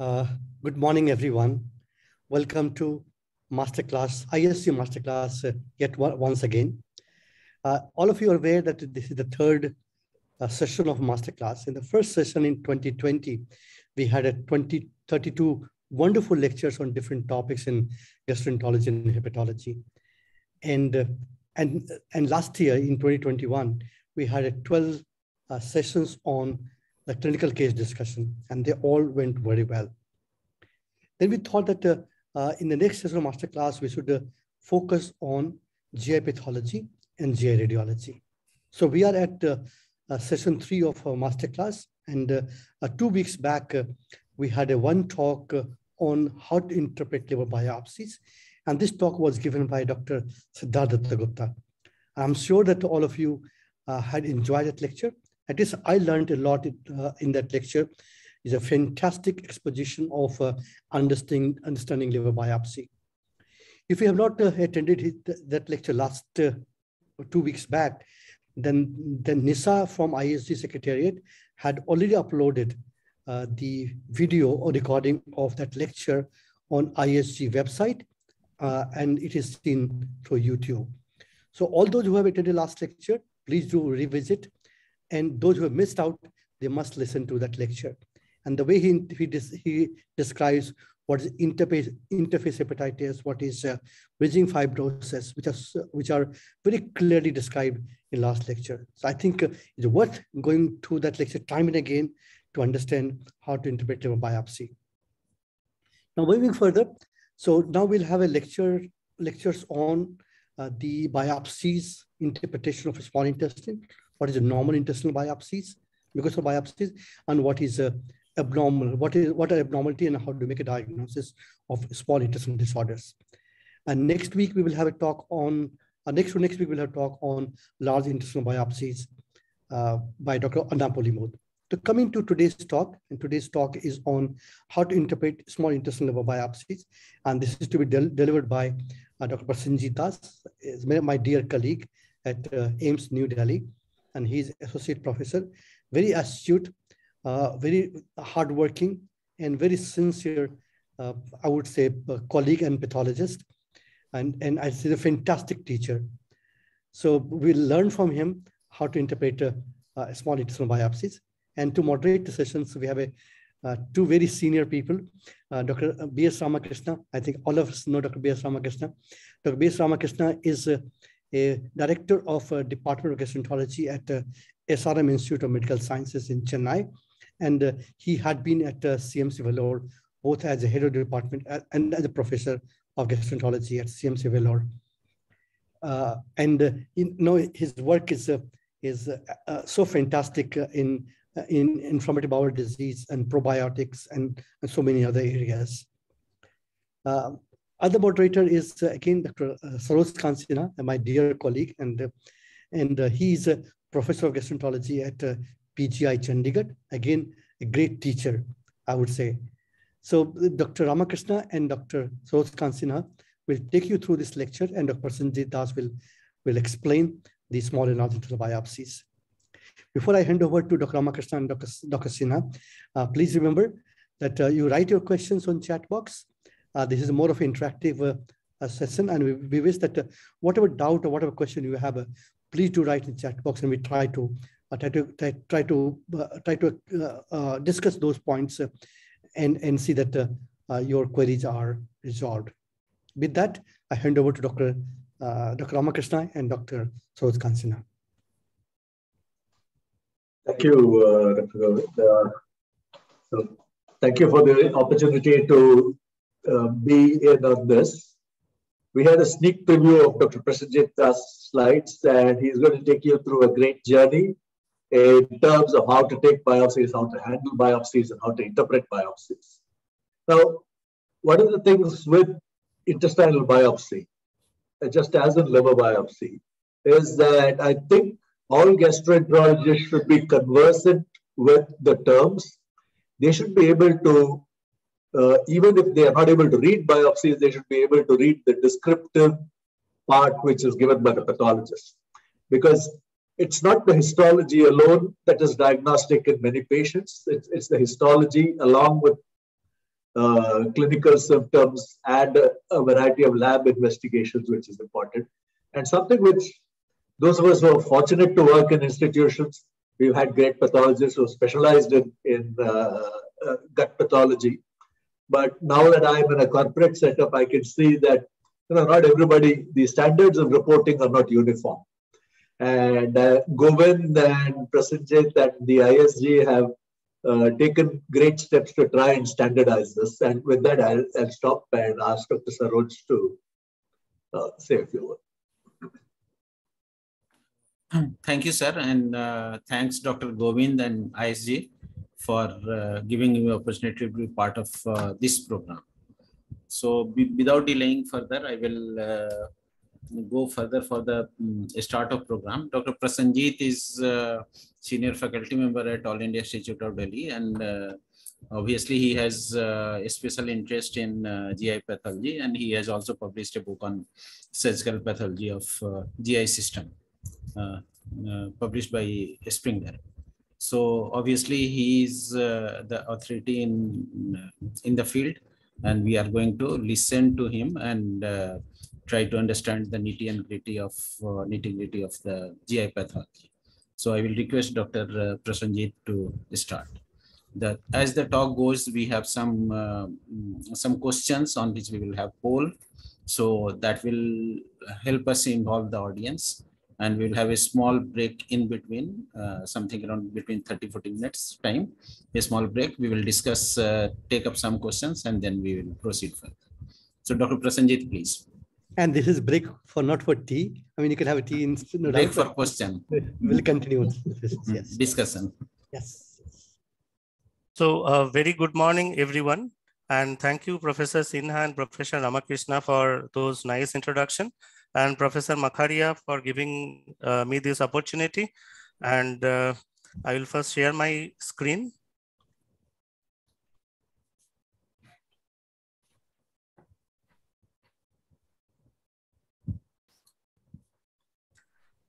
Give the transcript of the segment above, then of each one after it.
Uh, good morning, everyone. Welcome to Masterclass, ISG Masterclass, uh, yet once again. Uh, all of you are aware that this is the third uh, session of Masterclass. In the first session in 2020, we had a 20, 32 wonderful lectures on different topics in gastroenterology and hepatology. And, uh, and, and last year in 2021, we had a 12 uh, sessions on the clinical case discussion, and they all went very well. Then we thought that uh, uh, in the next session of masterclass, we should uh, focus on GI pathology and GI radiology. So we are at uh, uh, session three of our masterclass, and uh, two weeks back, we had a one talk on how to interpret liver biopsies. And this talk was given by Dr. Siddhartha Gupta. I'm sure that all of you had enjoyed that lecture at least I learned a lot uh, in that lecture. It's a fantastic exposition of uh, understanding, understanding liver biopsy. If you have not uh, attended that lecture last two weeks back, then, then Nisa from ISG Secretariat had already uploaded uh, the video or recording of that lecture on ISG website, uh, and it is seen through YouTube. So all those who have attended last lecture, please do revisit and those who have missed out, they must listen to that lecture. And the way he, he, he describes what is interface, interface hepatitis, what is uh, bridging fibrosis, which are, which are very clearly described in last lecture. So I think uh, it's worth going through that lecture time and again to understand how to interpret liver biopsy. Now moving further, so now we'll have a lecture, lectures on uh, the biopsies interpretation of small intestine what is a normal intestinal biopsies, mucosal biopsies, and what is a abnormal, what is what are abnormality and how to make a diagnosis of small intestinal disorders. And next week we will have a talk on, uh, next next week we'll have a talk on large intestinal biopsies uh, by Dr. Annapoli Mode. To coming to today's talk, and today's talk is on how to interpret small intestinal liver biopsies. And this is to be del delivered by uh, Dr. Prasenjit Das, my dear colleague at uh, AIIMS New Delhi and he's associate professor, very astute, uh, very hardworking, and very sincere, uh, I would say, uh, colleague and pathologist. And, and I see a fantastic teacher. So we'll learn from him how to interpret uh, small intestinal biopsies. And to moderate the sessions, we have a uh, two very senior people, uh, Dr. B.S. Ramakrishna. I think all of us know Dr. B.S. Ramakrishna. Dr. B.S. Ramakrishna is uh, a director of a Department of Gastroenterology at uh, SRM Institute of Medical Sciences in Chennai. And uh, he had been at uh, CMC Vellore, both as a head of the department and as a professor of gastroenterology at CMC Vellore. Uh, and uh, you know, his work is, uh, is so fantastic in, in inflammatory bowel disease and probiotics and, and so many other areas. Other moderator is uh, again Dr. Uh, Saroj Kant Sinha, my dear colleague, and uh, and he's a professor of gastroenterology at PGI Chandigarh. Again, a great teacher, I would say. So Dr. Ramakrishna and Dr. Saroj Kant Sinha will take you through this lecture, and Dr. Sanjit Das will will explain the small and large intestinal biopsies. Before I hand over to Dr. Ramakrishna and Dr. Dr. Sinha, uh, please remember that uh, you write your questions on chat box uh, this is more of an interactive uh, session, and we, we wish that uh, whatever doubt or whatever question you have, please do write in the chat box, and we try to try to try, try to try to discuss those points and and see that your queries are resolved. With that, I hand over to Dr. Uh, Dr. Ramakrishna and Dr. Saroj Kant Sinha. Thank you, uh, Dr. Uh, so thank you for the opportunity to uh, be in on this. We had a sneak preview of Dr. Prasenjit's slides, and he's going to take you through a great journey in terms of how to take biopsies, how to handle biopsies, and how to interpret biopsies. Now, one of the things with intestinal biopsy, uh, just as in liver biopsy, is that I think all gastroenterologists should be conversant with the terms. They should be able to uh, even if they are not able to read biopsies, they should be able to read the descriptive part which is given by the pathologist. Because it's not the histology alone that is diagnostic in many patients. It's, it's the histology along with uh, clinical symptoms and a, a, variety of lab investigations, which is important. And something which those of us who are fortunate to work in institutions, we've had great pathologists who specialized in, in uh, uh, gut pathology. But now that I'm in a corporate setup, I can see that you know not everybody, the standards of reporting are not uniform. And uh, Govind and Prasenjit and the ISG have uh, taken great steps to try and standardize this. And with that, I'll, I'll stop and ask Dr. Saroj to uh, say a few words. Thank you, sir. And uh, thanks, Dr. Govind and ISG for uh, giving me opportunity to be part of uh, this program. So without delaying further, I will uh, go further for the um, start of program. Dr. Prasenjit is uh, senior faculty member at All India Institute of Delhi and uh, obviously he has uh, a special interest in GI pathology and he has also published a book on surgical pathology of GI system published by Springer. So obviously he is the authority in, in the field and we are going to listen to him and try to understand the nitty and gritty of uh, nitty gritty of the GI pathology. So I will request Dr. Uh, Prasenjit to start. That as the talk goes, we have some uh, some questions on which we will have poll. So that will help us involve the audience and we'll have a small break in between, uh, something around between 30, 40 minutes time, a small break. We will discuss, uh, take up some questions and then we will proceed further. So Dr. Prasenjit, please. And this is break for not for tea. I mean, you can have a tea in no, break for question. We'll continue with this. Hmm, yes. Discussion. Yes. So, uh, very good morning, everyone. And thank you, Professor Sinha and Professor Ramakrishna for those nice introduction and Professor Makharia for giving uh, me this opportunity. And uh, I will first share my screen.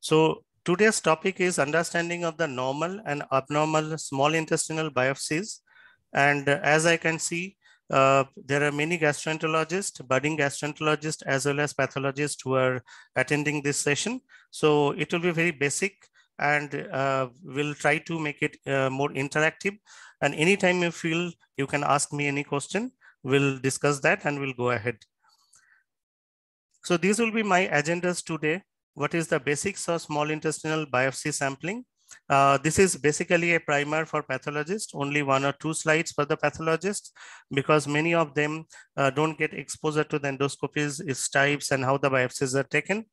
So today's topic is understanding of the normal and abnormal small intestinal biopsies. And as I can see, uh, there are many gastroenterologists, budding gastroenterologists, as well as pathologists who are attending this session. So it will be very basic and uh, we'll try to make it uh, more interactive. And anytime you feel you can ask me any question, we'll discuss that and we'll go ahead. So these will be my agendas today what is the basics of small intestinal biopsy sampling. Uh, this is basically a primer for pathologists, only one or two slides for the pathologist, because many of them uh, don't get exposure to the endoscopies, its types, and how the biopsies are taken.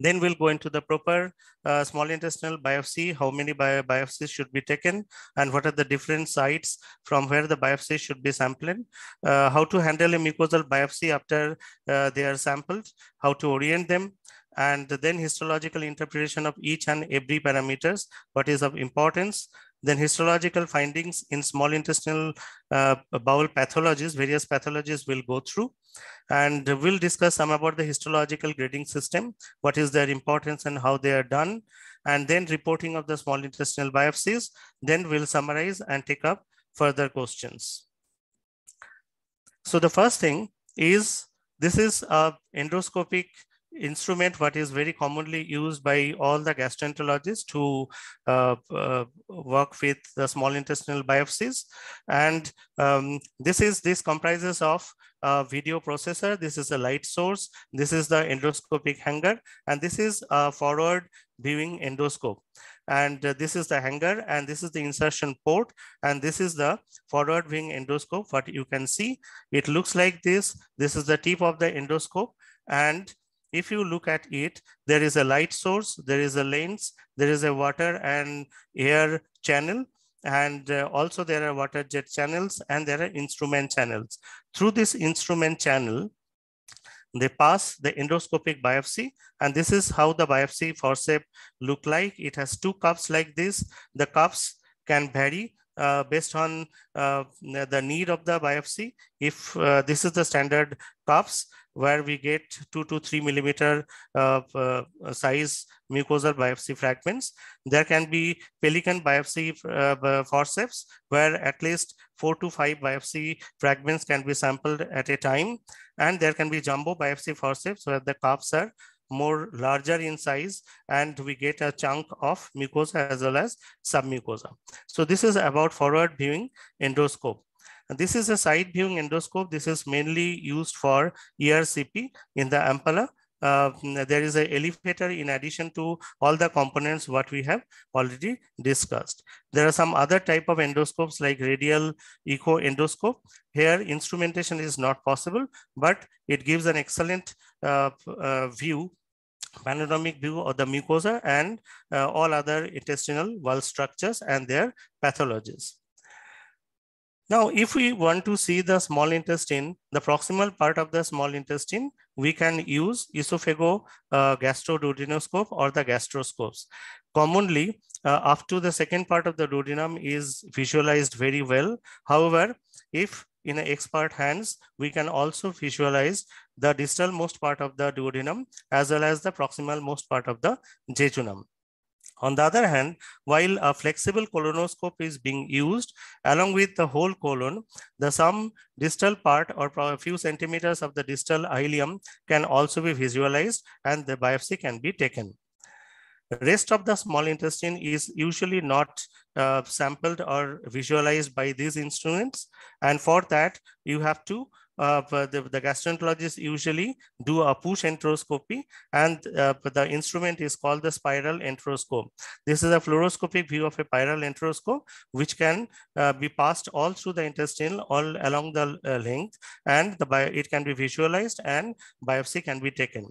Then we'll go into the proper uh, small intestinal biopsy, how many bi biopsies should be taken, and what are the different sites from where the biopsy should be sampled, uh, how to handle a mucosal biopsy after uh, they are sampled, how to orient them, and then histological interpretation of each and every parameters, what is of importance, then histological findings in small intestinal uh, bowel pathologies, various pathologies will go through. And we'll discuss some about the histological grading system, what is their importance and how they are done, and then reporting of the small intestinal biopsies. Then we'll summarize and take up further questions. So the first thing is, this is a endoscopic instrument what is very commonly used by all the gastroenterologists who uh, uh, work with the small intestinal biopsies. And um, this is this comprises of a video processor. This is a light source. This is the endoscopic hanger. And this is a forward viewing endoscope. And uh, this is the hanger and this is the insertion port. And this is the forward viewing endoscope what you can see. It looks like this. This is the tip of the endoscope. And if you look at it, there is a light source, there is a lens, there is a water and air channel, and uh, also there are water jet channels and there are instrument channels. Through this instrument channel, they pass the endoscopic biopsy and this is how the biopsy forceps look like. It has two cups like this. The cups can vary uh, based on uh, the need of the biopsy. If uh, this is the standard cups where we get two to three millimeter uh, size mucosal biopsy fragments, there can be pelican biopsy forceps where at least four to five biopsy fragments can be sampled at a time. And there can be jumbo biopsy forceps where the cups are more larger in size and we get a chunk of mucosa as well as submucosa. So this is about forward viewing endoscope. This is a side viewing endoscope. This is mainly used for ERCP in the ampulla. Uh, there is an elevator in addition to all the components what we have already discussed. There are some other type of endoscopes like radial echo endoscope. Here instrumentation is not possible, but it gives an excellent uh, uh, view panoramic view of the mucosa and uh, all other intestinal wall structures and their pathologies. Now, if we want to see the small intestine, the proximal part of the small intestine, we can use esophago uh, gastroduodenoscope or the gastroscopes. Commonly, uh, up to the second part of the duodenum is visualized very well. However, if in expert hands, we can also visualize the distal most part of the duodenum as well as the proximal most part of the jejunum. On the other hand, while a flexible colonoscope is being used along with the whole colon, the some distal part or a few centimeters of the distal ileum can also be visualized and the biopsy can be taken. Rest of the small intestine is usually not uh, sampled or visualized by these instruments. And for that, you have to uh, the, the gastroenterologists usually do a push enteroscopy and uh, the instrument is called the spiral enteroscope. This is a fluoroscopic view of a spiral enteroscope, which can uh, be passed all through the intestine all along the uh, length and the it can be visualized and biopsy can be taken.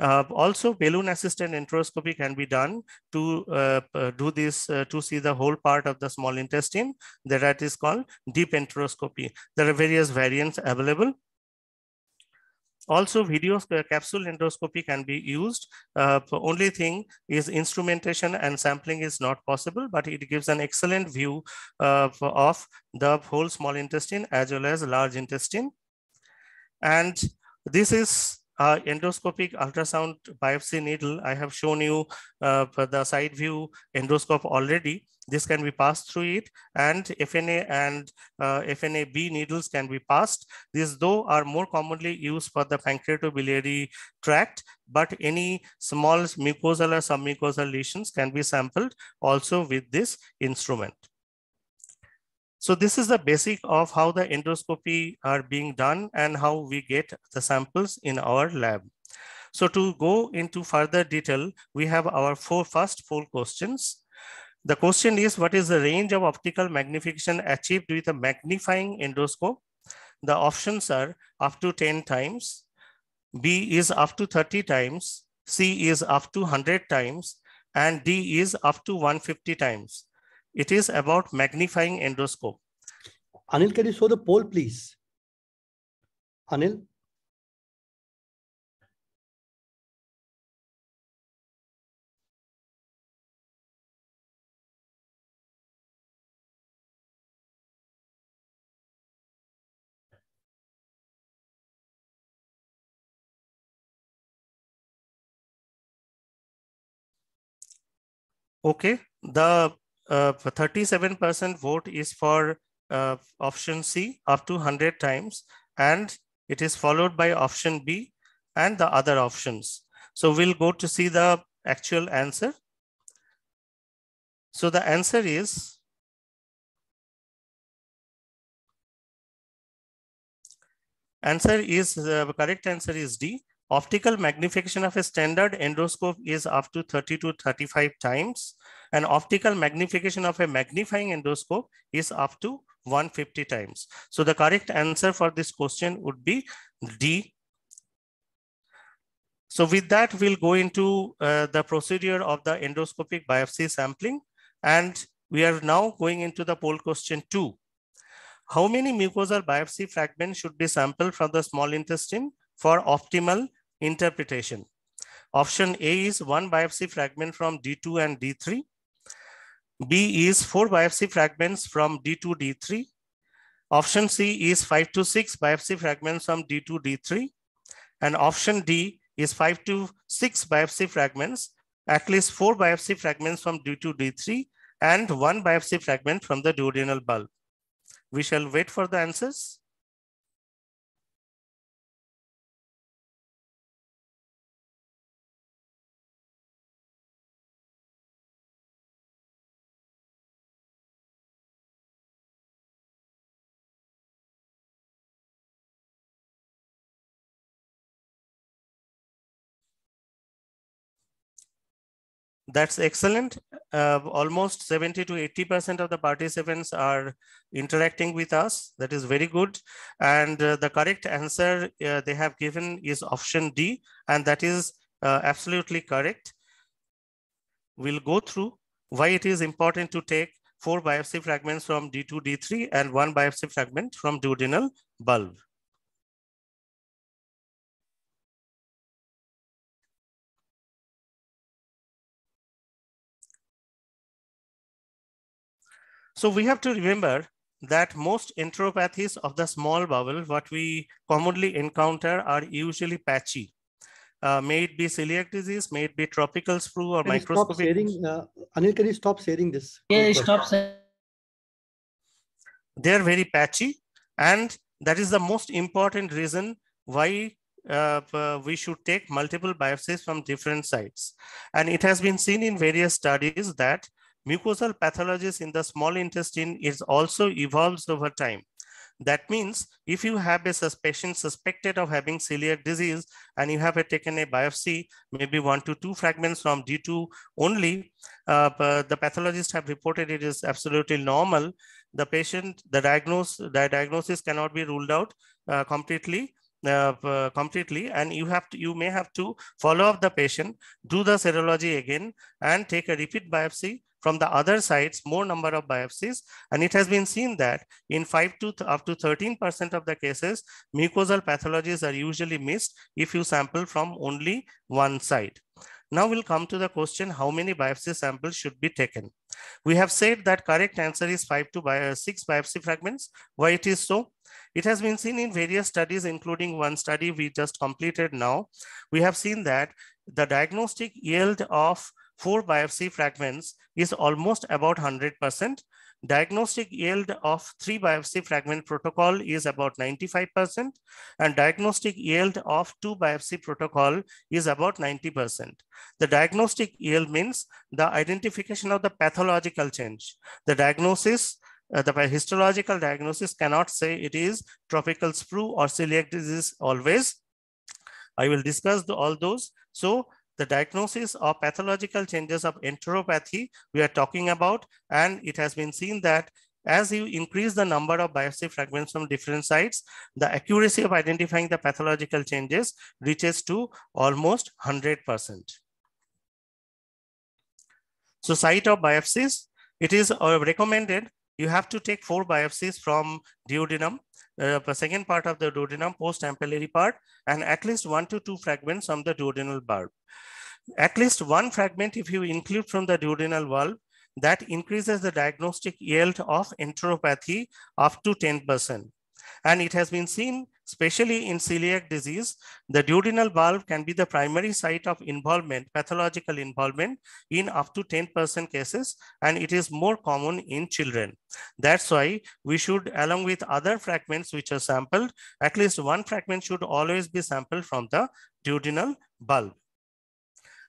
Uh, also, balloon assisted enteroscopy can be done to uh, do this uh, to see the whole part of the small intestine. That is called deep enteroscopy. There are various variants available. Also, video uh, capsule endoscopy can be used. Uh, only thing is instrumentation and sampling is not possible, but it gives an excellent view uh, of the whole small intestine as well as large intestine. And this is uh, endoscopic ultrasound biopsy needle, I have shown you uh, the side view endoscope already. This can be passed through it and FNA and uh, FNA-B needles can be passed. These though are more commonly used for the pancreatobiliary tract, but any small mucosal or submucosal lesions can be sampled also with this instrument. So this is the basic of how the endoscopy are being done and how we get the samples in our lab. So to go into further detail, we have our four first four questions. The question is, what is the range of optical magnification achieved with a magnifying endoscope? The options are up to 10 times, B is up to 30 times, C is up to 100 times, and D is up to 150 times. It is about magnifying endoscope. Anil, can you show the poll, please? Anil? Okay, the 37% uh, vote is for uh, option C up to 100 times, and it is followed by option B and the other options. So we'll go to see the actual answer. So the answer is answer is the uh, correct answer is D Optical magnification of a standard endoscope is up to 30 to 35 times. And optical magnification of a magnifying endoscope is up to 150 times. So the correct answer for this question would be D. So with that, we'll go into uh, the procedure of the endoscopic biopsy sampling. And we are now going into the poll question two. How many mucosal biopsy fragments should be sampled from the small intestine for optimal interpretation. Option A is one biopsy fragment from D2 and D3. B is four biopsy fragments from D2, D3. Option C is five to six biopsy fragments from D2, D3. And option D is five to six biopsy fragments, at least four biopsy fragments from D2, D3, and one biopsy fragment from the duodenal bulb. We shall wait for the answers. That's excellent. Uh, almost 70 to 80% of the participants are interacting with us. That is very good. And uh, the correct answer uh, they have given is option D, and that is uh, absolutely correct. We'll go through why it is important to take four biopsy fragments from D2, D3, and one biopsy fragment from duodenal bulb. So we have to remember that most enteropathies of the small bowel, what we commonly encounter are usually patchy. Uh, may it be celiac disease, may it be tropical sprue or Can you stop microscopic. sharing? Uh, Anil, can you stop sharing this? Yeah, stop. sir. They're very patchy. And that is the most important reason why uh, uh, we should take multiple biopsies from different sites. And it has been seen in various studies that mucosal pathologies in the small intestine is also evolves over time. That means if you have a patient suspected of having celiac disease and you have a, taken a biopsy, maybe one to two fragments from D2 only, uh, the pathologist have reported it is absolutely normal. The patient, the diagnose, the diagnosis cannot be ruled out uh, completely. Uh, completely and you have to you may have to follow up the patient do the serology again and take a repeat biopsy from the other sites more number of biopsies. And it has been seen that in 5 to up to 13% of the cases mucosal pathologies are usually missed if you sample from only one site. Now we'll come to the question how many biopsy samples should be taken? We have said that correct answer is 5 to bi- uh, 6 biopsy fragments. Why it is so? It has been seen in various studies including one study we just completed now. We have seen that the diagnostic yield of four biopsy fragments is almost about 100%. Diagnostic yield of three biopsy fragment protocol is about 95%, and diagnostic yield of two biopsy protocol is about 90%. The diagnostic yield means the identification of the pathological change. The diagnosis uh, the histological diagnosis cannot say it is tropical sprue or celiac disease always. I will discuss the, all those. So the diagnosis of pathological changes of enteropathy we are talking about, and it has been seen that as you increase the number of biopsy fragments from different sites, the accuracy of identifying the pathological changes reaches to almost 100%. So site of biopsies, it is uh, recommended you have to take four biopsies from duodenum, uh, the second part of the duodenum, post-ampullary part, and at least one to two fragments from the duodenal bulb. At least one fragment, if you include from the duodenal bulb, that increases the diagnostic yield of enteropathy up to 10%. And it has been seen, especially in celiac disease, the duodenal bulb can be the primary site of involvement, pathological involvement in up to 10% cases, and it is more common in children. That's why we should, along with other fragments which are sampled, at least one fragment should always be sampled from the duodenal bulb.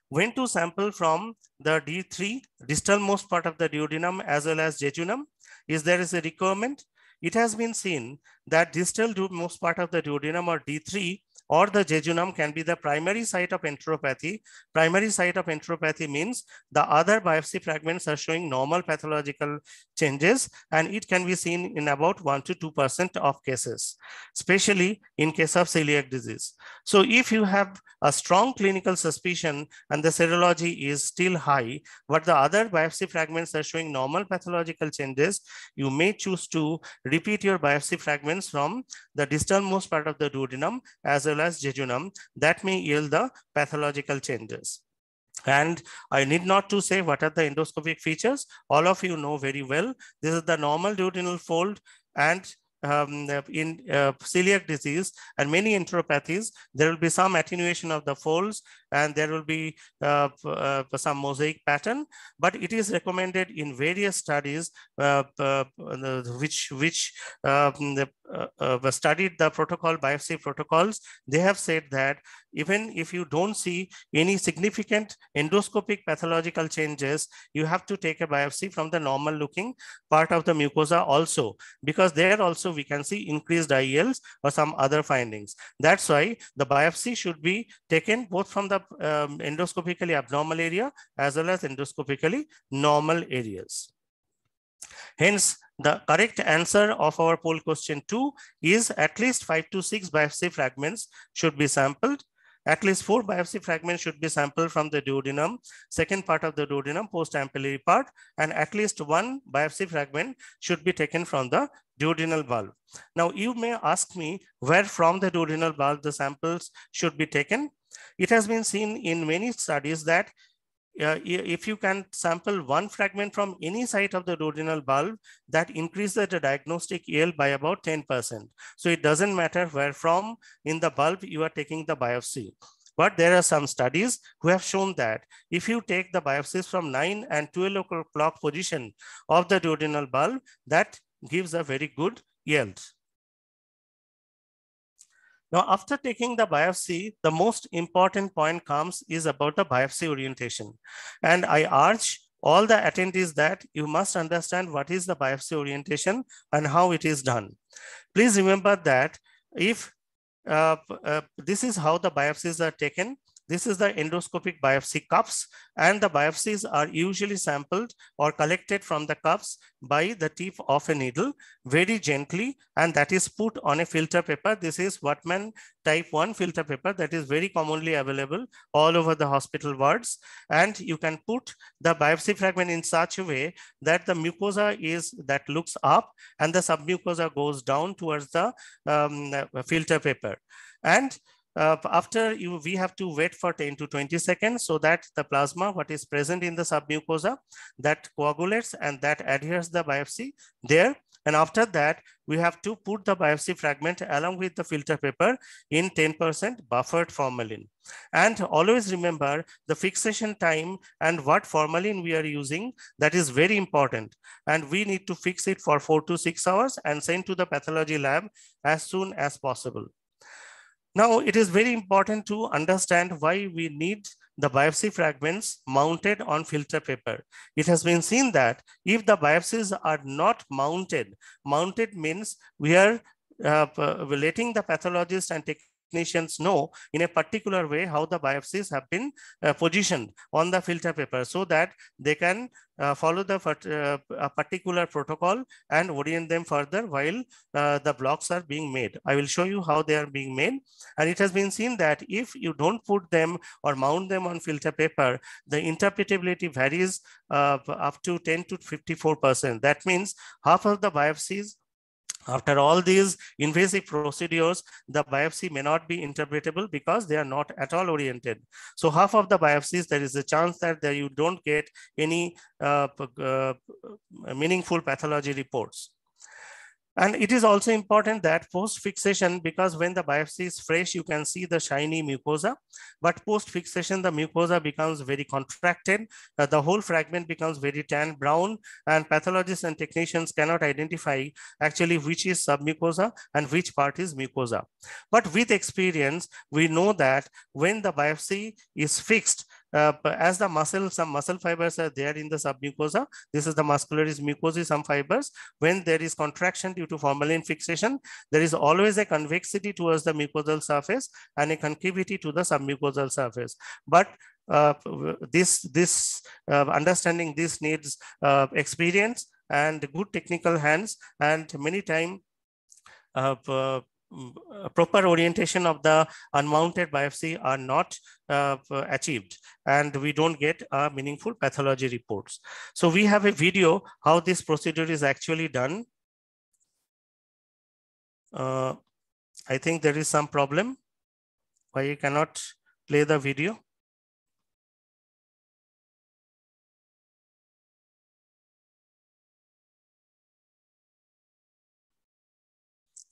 When to sample from the D3, distal most part of the duodenum as well as jejunum, is there is a requirement it has been seen that distal most part of the duodenum or D3 or the jejunum can be the primary site of enteropathy. Primary site of enteropathy means the other biopsy fragments are showing normal pathological changes and it can be seen in about 1 to 2% of cases, especially in case of celiac disease. So if you have a strong clinical suspicion and the serology is still high, but the other biopsy fragments are showing normal pathological changes, you may choose to repeat your biopsy fragments from the distal most part of the duodenum as well as jejunum that may yield the pathological changes. And I need not to say what are the endoscopic features. All of you know very well. This is the normal duodenal fold and um, in uh, celiac disease and many enteropathies, there will be some attenuation of the folds and there will be uh, uh, some mosaic pattern, but it is recommended in various studies uh, uh, which, which um, uh, studied the protocol biopsy protocols. They have said that even if you don't see any significant endoscopic pathological changes, you have to take a biopsy from the normal looking part of the mucosa also, because there also we can see increased IELs or some other findings. That's why the biopsy should be taken both from the um, endoscopically abnormal area as well as endoscopically normal areas. Hence, the correct answer of our poll question two is at least five to six biopsy fragments should be sampled. At least four biopsy fragments should be sampled from the duodenum, second part of the duodenum, post-ampullary part, and at least one biopsy fragment should be taken from the duodenal bulb. Now, you may ask me where from the duodenal bulb the samples should be taken. It has been seen in many studies that uh, if you can sample one fragment from any site of the duodenal bulb, that increases the diagnostic yield by about 10%. So it doesn't matter where from in the bulb you are taking the biopsy. But there are some studies who have shown that if you take the biopsies from 9 and 12 o'clock position of the duodenal bulb, that gives a very good yield. Now, after taking the biopsy, the most important point comes is about the biopsy orientation. And I urge all the attendees that you must understand what is the biopsy orientation and how it is done. Please remember that if uh, uh, this is how the biopsies are taken, this is the endoscopic biopsy cups and the biopsies are usually sampled or collected from the cups by the tip of a needle very gently and that is put on a filter paper. This is Whatman type 1 filter paper that is very commonly available all over the hospital wards and you can put the biopsy fragment in such a way that the mucosa is that looks up and the submucosa goes down towards the um, filter paper. And uh, after you, we have to wait for 10 to 20 seconds so that the plasma, what is present in the submucosa, that coagulates and that adheres the biopsy there. And after that, we have to put the biopsy fragment along with the filter paper in 10% buffered formalin. And always remember the fixation time and what formalin we are using, that is very important. And we need to fix it for four to six hours and send to the pathology lab as soon as possible. Now, it is very important to understand why we need the biopsy fragments mounted on filter paper. It has been seen that if the biopsies are not mounted, mounted means we are uh, letting the pathologist and technicians know in a particular way how the biopsies have been uh, positioned on the filter paper so that they can uh, follow the uh, particular protocol and orient them further while uh, the blocks are being made. I will show you how they are being made. And it has been seen that if you don't put them or mount them on filter paper, the interpretability varies uh, up to 10 to 54%. That means half of the biopsies after all these invasive procedures, the biopsy may not be interpretable because they are not at all oriented. So half of the biopsies, there is a chance that you don't get any uh, uh, meaningful pathology reports. And it is also important that post fixation, because when the biopsy is fresh, you can see the shiny mucosa, but post fixation, the mucosa becomes very contracted. Uh, the whole fragment becomes very tan brown and pathologists and technicians cannot identify actually which is submucosa and which part is mucosa. But with experience, we know that when the biopsy is fixed, uh, as the muscle, some muscle fibers are there in the submucosa. This is the muscularis mucosae, some fibers. When there is contraction due to formalin fixation, there is always a convexity towards the mucosal surface and a concavity to the submucosal surface. But uh, this, this uh, understanding this needs uh, experience and good technical hands and many time uh, uh, proper orientation of the unmounted biopsy are not uh, uh, achieved and we don't get uh, meaningful pathology reports. So we have a video how this procedure is actually done. Uh, I think there is some problem why you cannot play the video.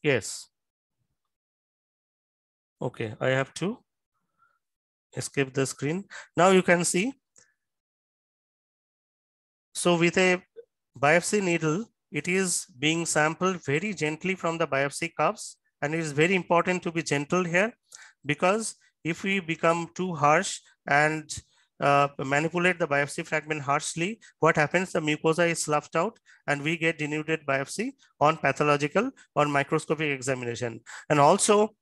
Yes. Okay, I have to escape the screen. Now you can see. So with a biopsy needle, it is being sampled very gently from the biopsy cups. And it is very important to be gentle here because if we become too harsh and uh, manipulate the biopsy fragment harshly, what happens? The mucosa is sloughed out and we get denuded biopsy on pathological or microscopic examination. And also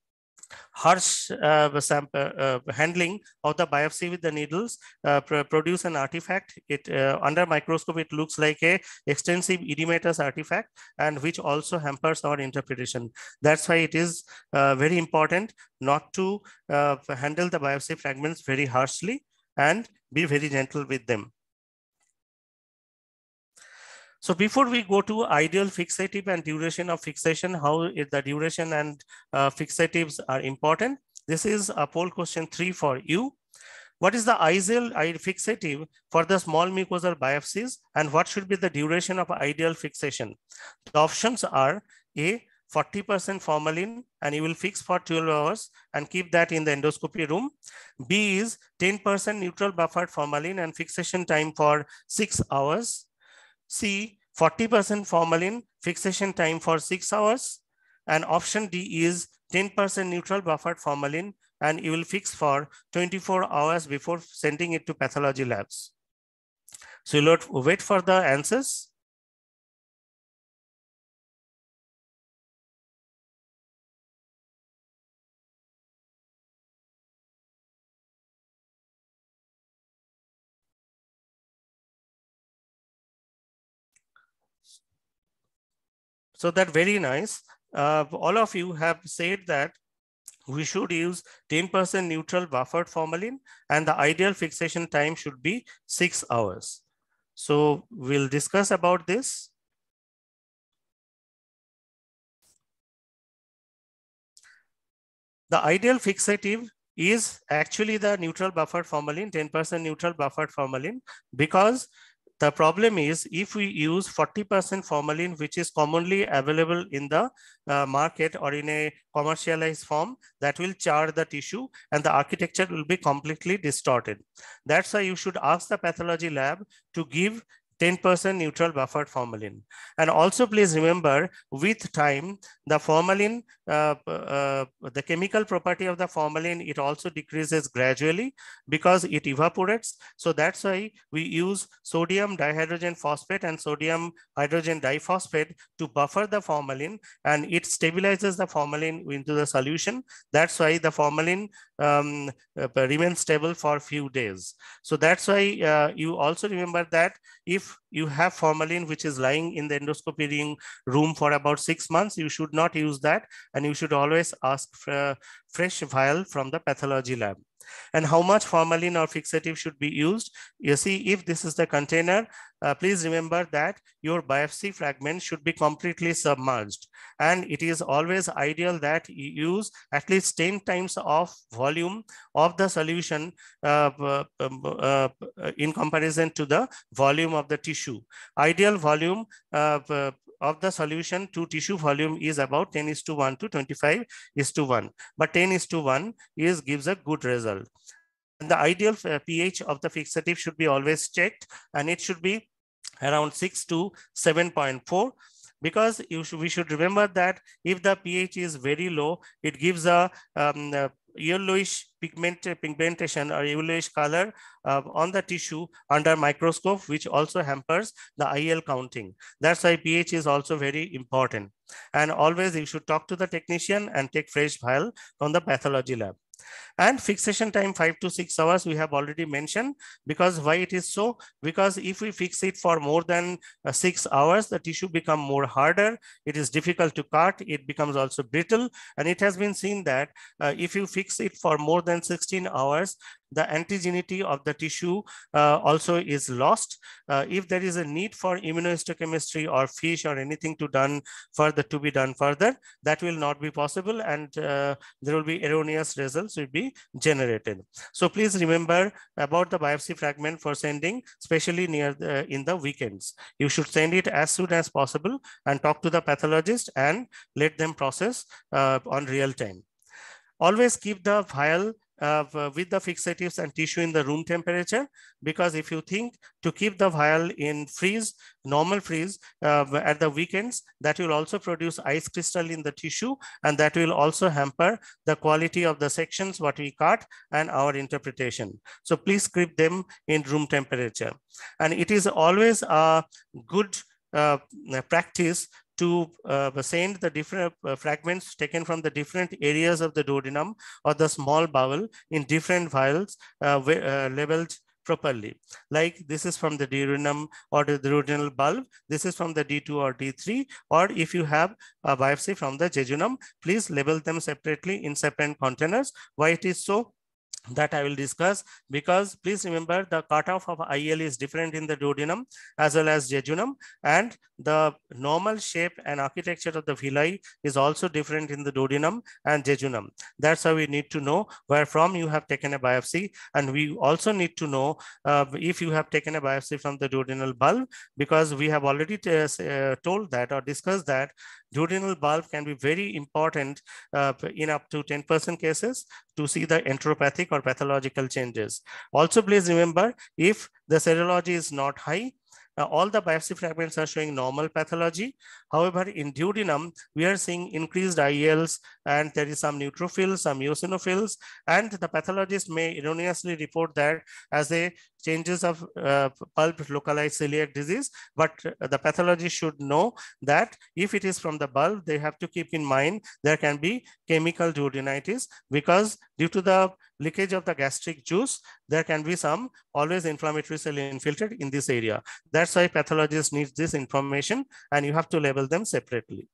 harsh uh, sample, uh, handling of the biopsy with the needles uh, pr produce an artifact. It uh, under microscope it looks like a extensive edematous artifact, and which also hampers our interpretation. That's why it is uh, very important not to uh, handle the biopsy fragments very harshly and be very gentle with them. So before we go to ideal fixative and duration of fixation, how the duration and uh, fixatives are important. This is a poll question three for you. What is the ideal fixative for the small mucosal biopsies and what should be the duration of ideal fixation? The options are A, 40% formalin and you will fix for 12 hours and keep that in the endoscopy room. B is 10% neutral buffered formalin and fixation time for six hours. C, 40% formalin, fixation time for six hours. And option D is 10% neutral buffered formalin, and you will fix for 24 hours before sending it to pathology labs. So you'll wait for the answers. So that very nice. Uh, all of you have said that we should use 10% neutral buffered formalin and the ideal fixation time should be six hours. So we'll discuss about this. The ideal fixative is actually the neutral buffered formalin, 10% neutral buffered formalin, because the problem is if we use 40% formalin, which is commonly available in the uh, market or in a commercialized form, that will char the tissue and the architecture will be completely distorted. That's why you should ask the pathology lab to give 10% neutral buffered formalin. And also please remember with time, the formalin, uh, uh, the chemical property of the formalin, it also decreases gradually because it evaporates. So that's why we use sodium dihydrogen phosphate and sodium hydrogen diphosphate to buffer the formalin and it stabilizes the formalin into the solution. That's why the formalin um, uh, remains stable for a few days. So that's why uh, you also remember that if you have formalin which is lying in the endoscopy room for about six months, you should not use that. And you should always ask for a fresh vial from the pathology lab and how much formalin or fixative should be used. You see, if this is the container, uh, please remember that your biopsy fragment should be completely submerged. And it is always ideal that you use at least 10 times of volume of the solution uh, uh, um, uh in comparison to the volume of the tissue. Ideal volume uh, of the solution to tissue volume is about 10 is to 1 to 25 is to 1. But 10 is to 1 is gives a good result. And the ideal uh, pH of the fixative should be always checked and it should be around 6 to 7.4 because should, we should remember that if the pH is very low, it gives a, um, a yellowish pigment, pigmentation or yellowish color uh, on the tissue under microscope, which also hampers the IEL counting. That's why pH is also very important. And always you should talk to the technician and take fresh vial from the pathology lab. And fixation time five to six hours, we have already mentioned because why it is so? Because if we fix it for more than uh, six hours, the tissue become more harder. It is difficult to cut. It becomes also brittle. And it has been seen that uh, if you fix it for more than 16 hours, the antigenity of the tissue uh, also is lost. Uh, if there is a need for immunohistochemistry or FISH or anything to done further to be done further, that will not be possible and uh, there will be erroneous results will be generated. So please remember about the biopsy fragment for sending, especially near the, in the weekends. You should send it as soon as possible and talk to the pathologist and let them process uh, on real time. Always keep the vial uh, with the fixatives and tissue in the room temperature because if you think to keep the vial in freeze normal freeze uh, at the weekends that will also produce ice crystal in the tissue and that will also hamper the quality of the sections what we cut and our interpretation. So please keep them in room temperature. And it is always a good uh, practice to uh, send the different uh, fragments taken from the different areas of the duodenum or the small bowel in different vials uh, labeled properly. Like this is from the duodenum or the duodenal bulb. This is from the D2 or D3. Or if you have a biopsy from the jejunum, please label them separately in separate containers. Why it is so? That I will discuss because please remember the cutoff of IL is different in the duodenum as well as jejunum and the normal shape and architecture of the villi is also different in the duodenum and jejunum. That's how we need to know where from you have taken a biopsy and we also need to know uh, if you have taken a biopsy from the duodenal bulb because we have already uh, told that or discussed that duodenal bulb can be very important uh, in up to 10% cases to see the enteropathic or pathological changes. Also, please remember if the serology is not high, uh, all the biopsy fragments are showing normal pathology. However, in duodenum, we are seeing increased IELs and there is some neutrophils, some eosinophils, and the pathologist may erroneously report that as a changes of uh, bulb localized celiac disease, but the pathologist should know that if it is from the bulb, they have to keep in mind there can be chemical duodenitis because due to the leakage of the gastric juice, there can be some always inflammatory cell infiltrated in this area. That's why pathologists need this information and you have to label them separately.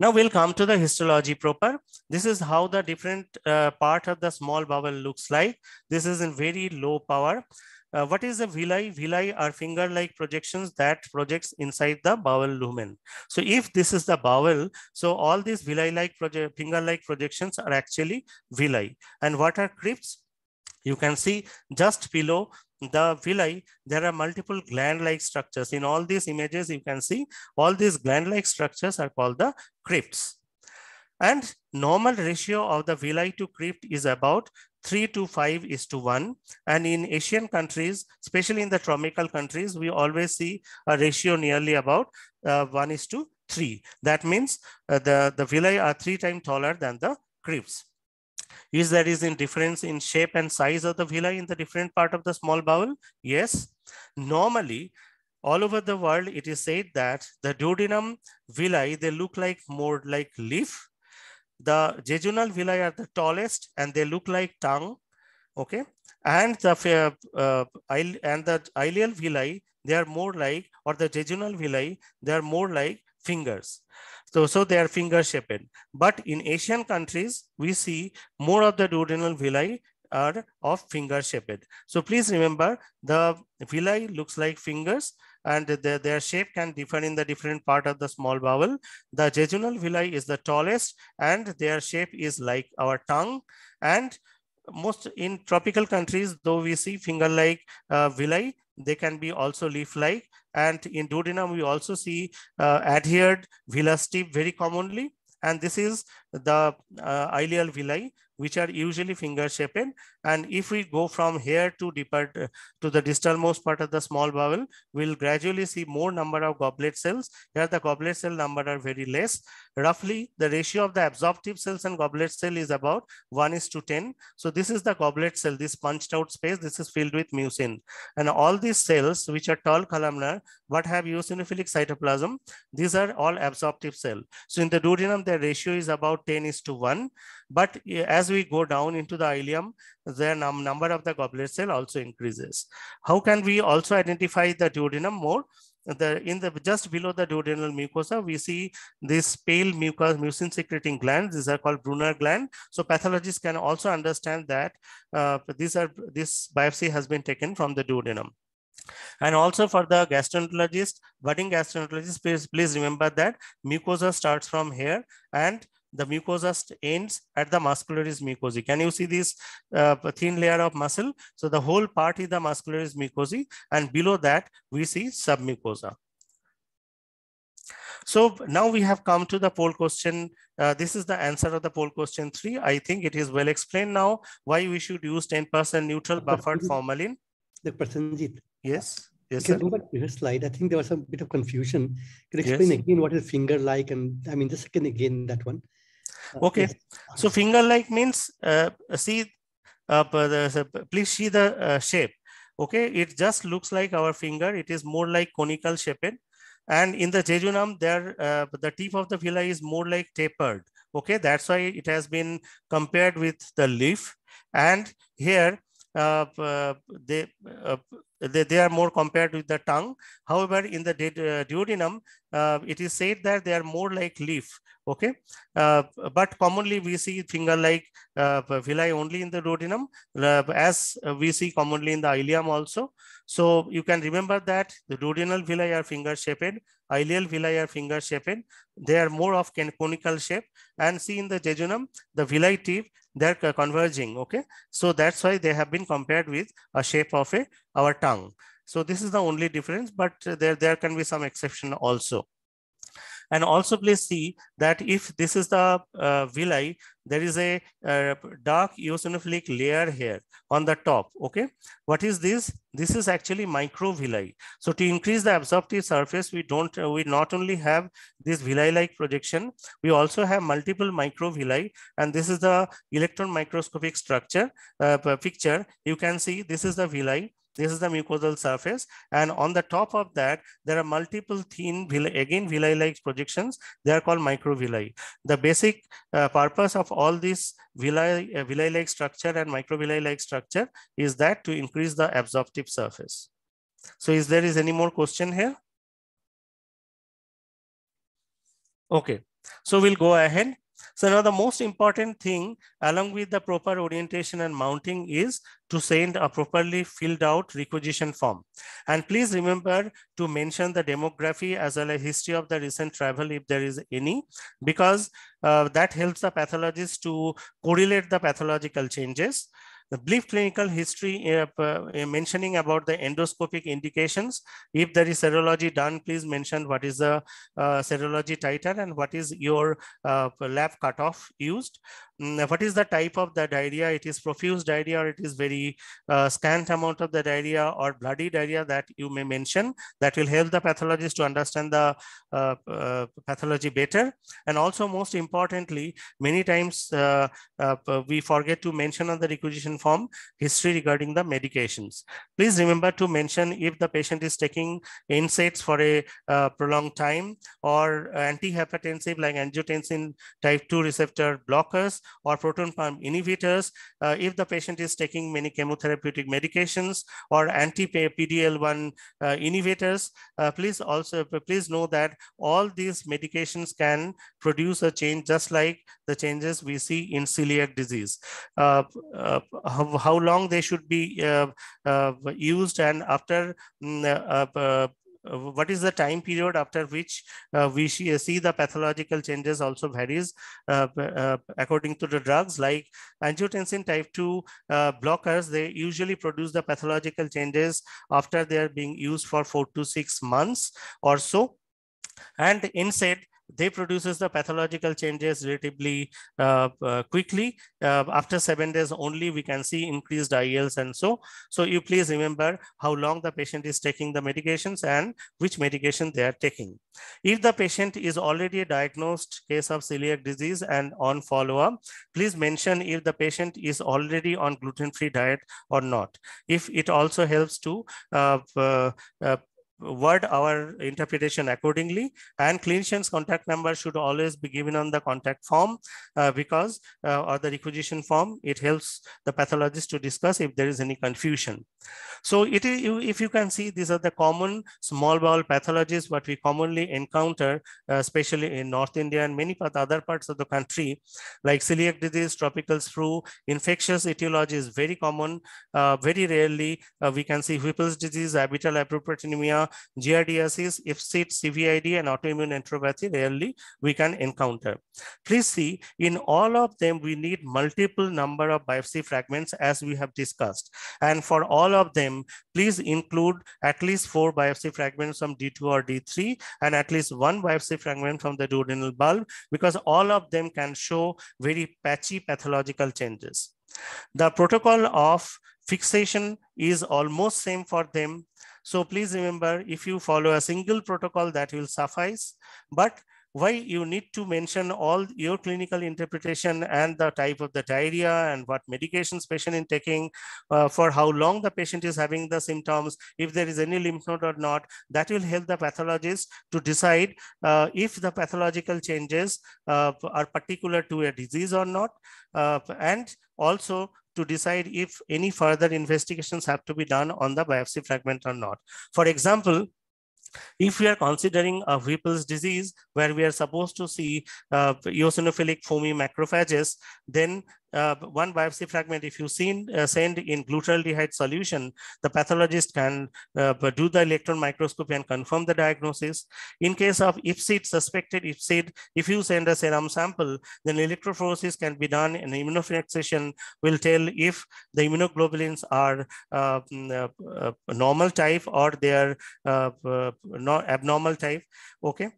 Now we'll come to the histology proper. This is how the different uh, part of the small bowel looks like. This is in very low power. Uh, what is the villi? Villi are finger-like projections that projects inside the bowel lumen. So if this is the bowel, so all these villi-like finger-like projections are actually villi. And what are crypts? You can see just below the villi, there are multiple gland-like structures. In all these images, you can see all these gland-like structures are called the crypts. And normal ratio of the villi to crypt is about 3 to 5 is to 1. And in Asian countries, especially in the tropical countries, we always see a ratio nearly about uh, 1 is to 3. That means uh, the, the villi are three times taller than the crypts. Is there is in difference in shape and size of the villi in the different part of the small bowel? Yes. Normally, all over the world, it is said that the duodenum villi, they look like more like leaf the jejunal villi are the tallest and they look like tongue. Okay. And the uh, and the ileal villi, they are more like, or the jejunal villi, they are more like fingers. So, so they are finger shaped. But in Asian countries, we see more of the duodenal villi are of finger shaped. So please remember the villi looks like fingers and the, their shape can differ in the different part of the small bowel. The jejunal villi is the tallest and their shape is like our tongue. And most in tropical countries, though we see finger-like uh, villi, they can be also leaf-like. And in duodenum, we also see uh, adhered villus tip very commonly. And this is the uh, ileal villi, which are usually finger shaped. And if we go from here to depart uh, to the distal most part of the small bowel, we'll gradually see more number of goblet cells. Here the goblet cell number are very less. Roughly the ratio of the absorptive cells and goblet cell is about 1 is to 10. So this is the goblet cell, this punched out space, this is filled with mucin. And all these cells which are tall columnar, but have eosinophilic cytoplasm, these are all absorptive cell. So in the duodenum, the ratio is about 10 is to 1. But as we go down into the ileum, the number of the goblet cell also increases. How can we also identify the duodenum more? the in the just below the duodenal mucosa, we see this pale mucus mucin secreting glands. These are called Brunner gland. So pathologists can also understand that uh, these are this biopsy has been taken from the duodenum. And also for the gastroenterologist, budding gastroenterologist, please, please remember that mucosa starts from here and the mucosa ends at the muscularis mucosae. Can you see this uh, thin layer of muscle? So the whole part is the muscularis mucosae and below that we see submucosa. So now we have come to the poll question. Uh, this is the answer of the poll question three. I think it is well explained now why we should use 10% neutral buffered formalin. The Prasenjit. Yes. Yes, you can go back to this slide. I think there was a bit of confusion. Can you explain Yes. again what is finger like? And I mean, the second again, that one. Okay. So finger-like means, uh, see, uh, please see the uh, shape. Okay, it just looks like our finger. It is more like conical shaped. And in the jejunum, there uh, the tip of the villi is more like tapered. Okay, that's why it has been compared with the leaf. And here, uh, uh, they, uh, they they are more compared with the tongue. However, in the uh, duodenum, uh, it is said that they are more like leaf. Okay, uh, but commonly we see finger-like uh, villi only in the duodenum, uh, as we see commonly in the ileum also. So you can remember that the duodenal villi are finger-shaped, ileal villi are finger-shaped. They are more of conical shape. And see in the jejunum, the villi tip, they're converging. Okay, so that's why they have been compared with a shape of a our tongue. So this is the only difference, but there there can be some exception also. And also please see that if this is the uh, villi, there is a uh, dark eosinophilic layer here on the top, okay? What is this? This is actually microvilli. So to increase the absorptive surface, we don't, uh, we not only have this villi-like projection, we also have multiple microvilli, and this is the electron microscopic structure uh, picture. You can see this is the villi, this is the mucosal surface, and on the top of that, there are multiple thin villi, again villi-like projections. They are called microvilli. The basic uh, purpose of all this villi, uh, villi-like structure and microvilli-like structure is that to increase the absorptive surface. So is there is any more question here? Okay, so we'll go ahead. So now the most important thing along with the proper orientation and mounting is to send a properly filled out requisition form. And please remember to mention the demography as well as history of the recent travel if there is any, because uh, that helps the pathologist to correlate the pathological changes. The brief clinical history uh, uh, mentioning about the endoscopic indications. If there is serology done, please mention what is the uh, serology titer and what is your uh, lab cutoff used. Mm, what is the type of the diarrhea? It is profuse diarrhea or it is very uh, scant amount of the diarrhea or bloody diarrhea that you may mention. That will help the pathologist to understand the uh, uh, pathology better. And also most importantly, many times uh, uh, we forget to mention on the requisition form history regarding the medications. Please remember to mention if the patient is taking NSAIDs for a uh, prolonged time or antihypertensive like angiotensin type 2 receptor blockers or proton pump inhibitors. Uh, if the patient is taking many chemotherapeutic medications or anti-PDL1 uh, inhibitors, uh, please also please know that all these medications can produce a change just like the changes we see in celiac disease. Uh, uh, how, how long they should be used and after mm, what is the time period after which uh, we see, see the pathological changes also varies uh, uh, according to the drugs? Like angiotensin type 2 uh, blockers they usually produce the pathological changes after they are being used for four to six months or so. And NSAID they produces the pathological changes relatively uh, uh, quickly. Uh, after seven days only, we can see increased IELs and so. So you please remember how long the patient is taking the medications and which medication they are taking. If the patient is already a diagnosed case of celiac disease and on follow-up, please mention if the patient is already on gluten-free diet or not. If it also helps to uh, uh, word our interpretation accordingly. And clinician's contact number should always be given on the contact form uh, because, uh, or the requisition form, it helps the pathologist to discuss if there is any confusion. So it is, if you can see, these are the common small bowel pathologies, what we commonly encounter, uh, especially in North India and many other parts of the country, like celiac disease, tropical sprue, infectious etiology is very common. Uh, very rarely, uh, we can see Whipple's disease, abetalipoproteinemia, giardiasis, IPSID, CVID, and autoimmune enteropathy, rarely we can encounter. Please see, in all of them, we need multiple number of biopsy fragments as we have discussed. And for all of them, please include at least four biopsy fragments from D2 or D3 and at least one biopsy fragment from the duodenal bulb because all of them can show very patchy pathological changes. The protocol of fixation is almost same for them. So please remember, if you follow a single protocol, that will suffice. But why you need to mention all your clinical interpretation and the type of the diarrhea and what medications patient is taking, uh, for how long the patient is having the symptoms, if there is any lymph node or not, that will help the pathologist to decide uh, if the pathological changes uh, are particular to a disease or not. Uh, and also to decide if any further investigations have to be done on the biopsy fragment or not. For example, if we are considering a Whipple's disease where we are supposed to see uh, eosinophilic foamy macrophages, then uh, one biopsy fragment, if you seen, uh, send in glutaraldehyde solution, the pathologist can uh, do the electron microscopy and confirm the diagnosis. In case of IPSID, suspected IPSID, if you send a serum sample, then electrophoresis can be done and immunofixation will tell if the immunoglobulins are uh, mm, uh, uh, normal type or they are not abnormal type. Okay.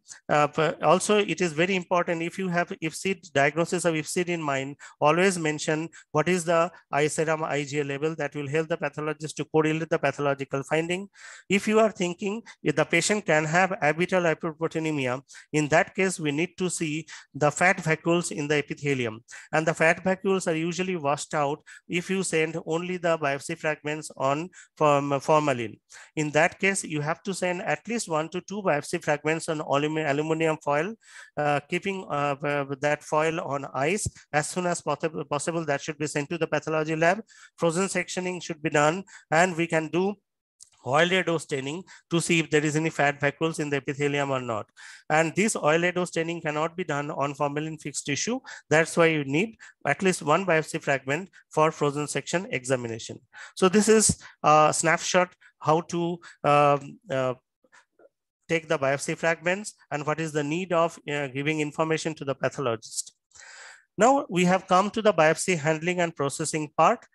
also, it is very important if you have IPSID diagnosis of IPSID in mind, always mention what is the I serum IgA level that will help the pathologist to correlate the pathological finding. If you are thinking if the patient can have abital hyperproteinemia, in that case, we need to see the fat vacuoles in the epithelium. And the fat vacuoles are usually washed out if you send only the biopsy fragments on from formalin. In that case, you have to send at least one to two biopsy fragments on aluminum foil, uh, keeping uh, that foil on ice as soon as possible, possible that should be sent to the pathology lab. Frozen sectioning should be done and we can do oil staining to see if there is any fat vacuoles in the epithelium or not. And this oil staining cannot be done on formalin fixed tissue. That's why you need at least one biopsy fragment for frozen section examination. So this is a snapshot how to um, uh, take the biopsy fragments and what is the need of uh, giving information to the pathologist. Now we have come to the biopsy handling and processing part.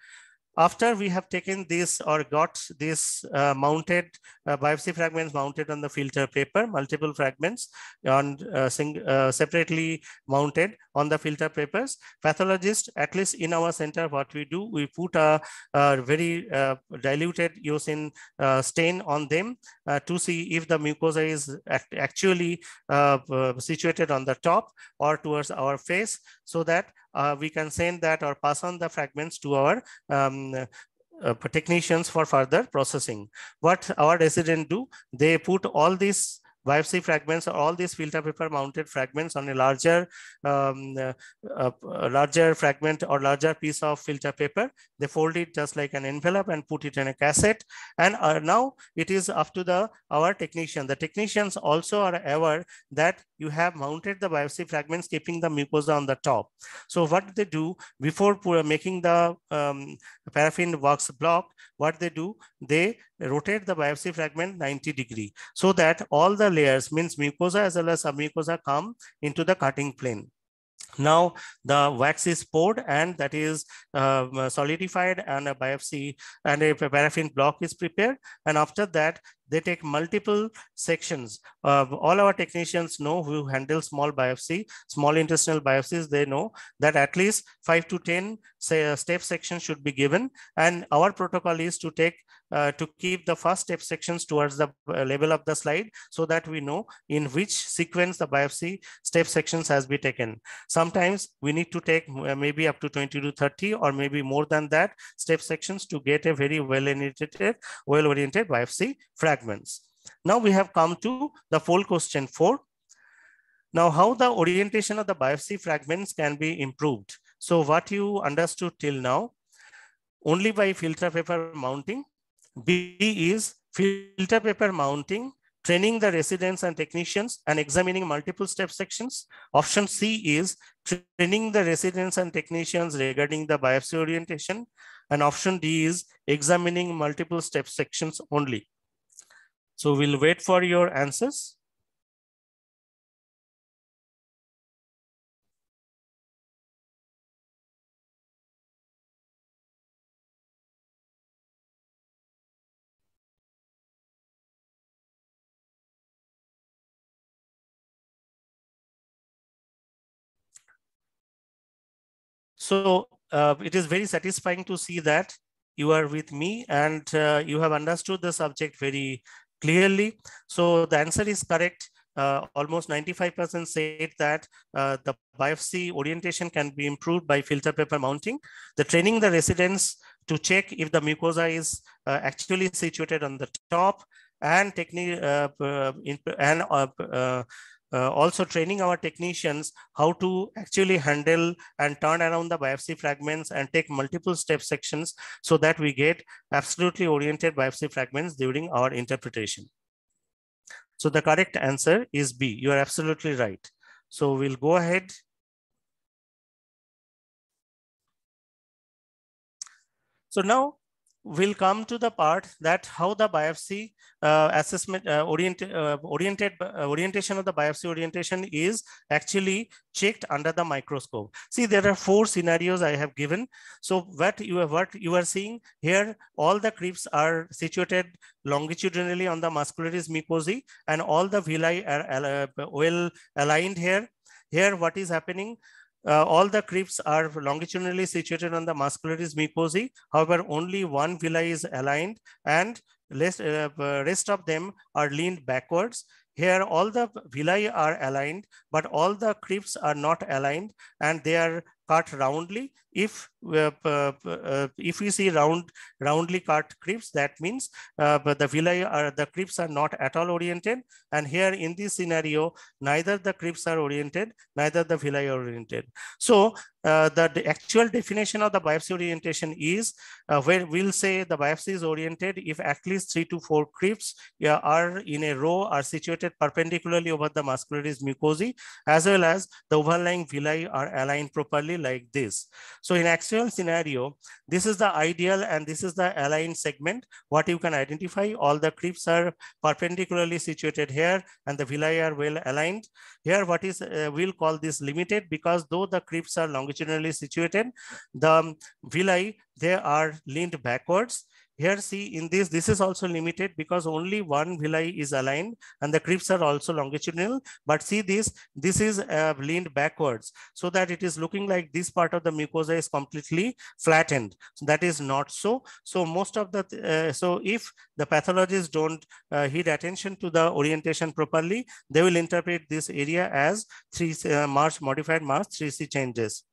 After we have taken this or got this uh, mounted uh, biopsy fragments mounted on the filter paper, multiple fragments on uh, uh, separately mounted on the filter papers, pathologist, at least in our center, what we do, we put a, a very uh, diluted eosin uh, stain on them to see if the mucosa is act actually situated on the top or towards our face so that uh, we can send that or pass on the fragments to our um, uh, technicians for further processing. What our resident do, they put all these biopsy fragments all these filter paper mounted fragments on a larger um, uh, uh, larger fragment or larger piece of filter paper. They fold it just like an envelope and put it in a cassette. And uh, now it is up to the our technician. The technicians also are aware that you have mounted the biopsy fragments keeping the mucosa on the top. So what they do? Before making the um, paraffin wax block what they do? They rotate the biopsy fragment 90 degree so that all the layers means mucosa as well as submucosa come into the cutting plane. Now the wax is poured and that is uh, solidified and a biopsy and a paraffin block is prepared. And after that, they take multiple sections. Uh, all our technicians know who handle small biopsy, small intestinal biopsies, they know that at least five to 10 say, uh, step sections should be given. And our protocol is to take uh, to keep the first step sections towards the uh, level of the slide so that we know in which sequence the biopsy step sections has been taken. Sometimes we need to take uh, maybe up to 20 to 30 or maybe more than that step sections to get a very well-oriented well-oriented biopsy fragments. Now we have come to the full question four. Now, how the orientation of the biopsy fragments can be improved. So what you understood till now, only by filter paper mounting. B is filter paper mounting, training the residents and technicians and examining multiple step sections. Option C is training the residents and technicians regarding the biopsy orientation. And option D is examining multiple step sections only. So we'll wait for your answers. So uh, it is very satisfying to see that you are with me and uh, you have understood the subject very clearly. So the answer is correct. Uh, almost 95% said that uh, the biopsy orientation can be improved by filter paper mounting. The training the residents to check if the mucosa is uh, actually situated on the top and technique uh, and uh, also training our technicians how to actually handle and turn around the biopsy fragments and take multiple step sections so that we get absolutely oriented biopsy fragments during our interpretation. So the correct answer is B. You are absolutely right. So we'll go ahead. So now we'll come to the part that how the biopsy uh, assessment uh, orient, uh, oriented uh, orientation of the biopsy orientation is actually checked under the microscope. See, there are four scenarios I have given. So what you are, what you are seeing here, all the crypts are situated longitudinally on the muscularis mucosae and all the villi are uh, well aligned here. Here, what is happening? Uh, all the crypts are longitudinally situated on the muscularis mucosae. However, only one villi is aligned and rest, uh, rest of them are leaned backwards. Here, all the villi are aligned, but all the crypts are not aligned and they are cut roundly. If uh, uh, if we see round roundly cut crypts, that means uh, the villi are the crypts are not at all oriented. And here in this scenario, neither the crypts are oriented, neither the villi are oriented. So uh, the, actual definition of the biopsy orientation is uh, where we'll say the biopsy is oriented if at least three to four crypts uh, are in a row are situated perpendicularly over the muscularis mucosae as well as the overlying villi are aligned properly like this. So in actual scenario, this is the ideal and this is the aligned segment. What you can identify, all the crypts are perpendicularly situated here and the villi are well aligned. Here, what is, uh, we'll call this limited because though the crypts are longitudinally situated, the villi, they are leaned backwards here see in this, this is also limited because only one villi is aligned and the crypts are also longitudinal. But see this, this is uh, leaned backwards so that it is looking like this part of the mucosa is completely flattened. So that is not so. So most of the, uh, so if the pathologists don't uh, heed attention to the orientation properly, they will interpret this area as three uh, Marsh modified Marsh 3C changes.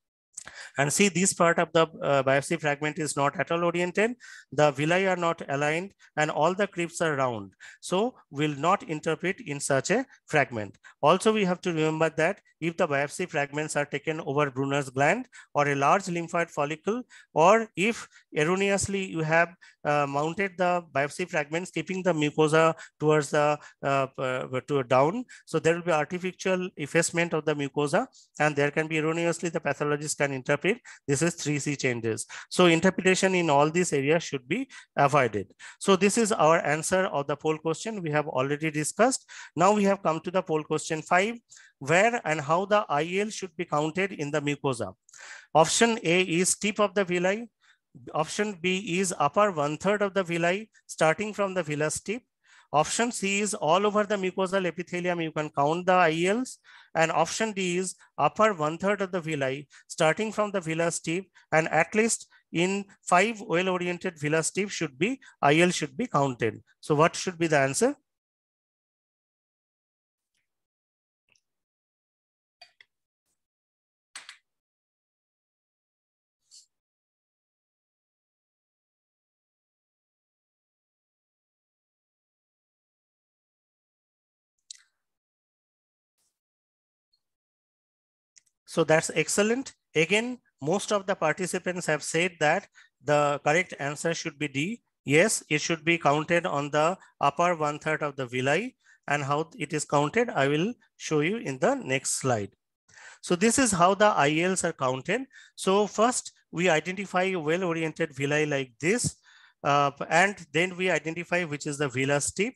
And see this part of the uh, biopsy fragment is not at all oriented. The villi are not aligned and all the crypts are round. So will not interpret in such a fragment. Also, we have to remember that if the biopsy fragments are taken over Brunner's gland or a large lymphoid follicle, or if erroneously you have uh, mounted the biopsy fragments, keeping the mucosa towards the uh, uh, to down. So there will be artificial effacement of the mucosa and there can be erroneously the pathologist can interpret this is 3C changes. So interpretation in all these areas should be avoided. So this is our answer of the poll question we have already discussed. Now we have come to the poll question five, where and how the IL should be counted in the mucosa. Option A is tip of the villi. Option B is upper one third of the villi starting from the villus tip. Option C is all over the mucosal epithelium. You can count the IELs. And option D is upper one third of the villi, starting from the villus tip, and at least in five well-oriented villus tip should be IL should be counted. So what should be the answer? So that's excellent. Again, most of the participants have said that the correct answer should be D. Yes, it should be counted on the upper one third of the villi and how it is counted, I will show you in the next slide. So this is how the IELs are counted. So first we identify a well-oriented villi like this, uh, and then we identify which is the villus tip.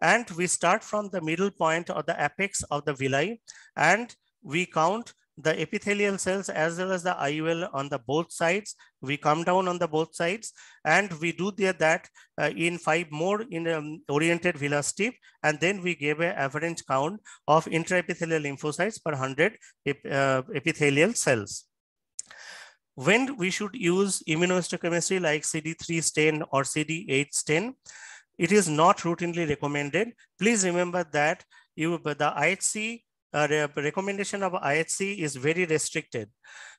And we start from the middle point or the apex of the villi, and we count the epithelial cells as well as the IEL on the both sides. We come down on the both sides and we do that uh, in five more in um, oriented velocity. And then we gave an average count of intraepithelial lymphocytes per 100 ep uh, epithelial cells. When we should use immunohistochemistry like CD3 stain or CD8 stain, it is not routinely recommended. Please remember that you, the IHC uh, recommendation of IHC is very restricted.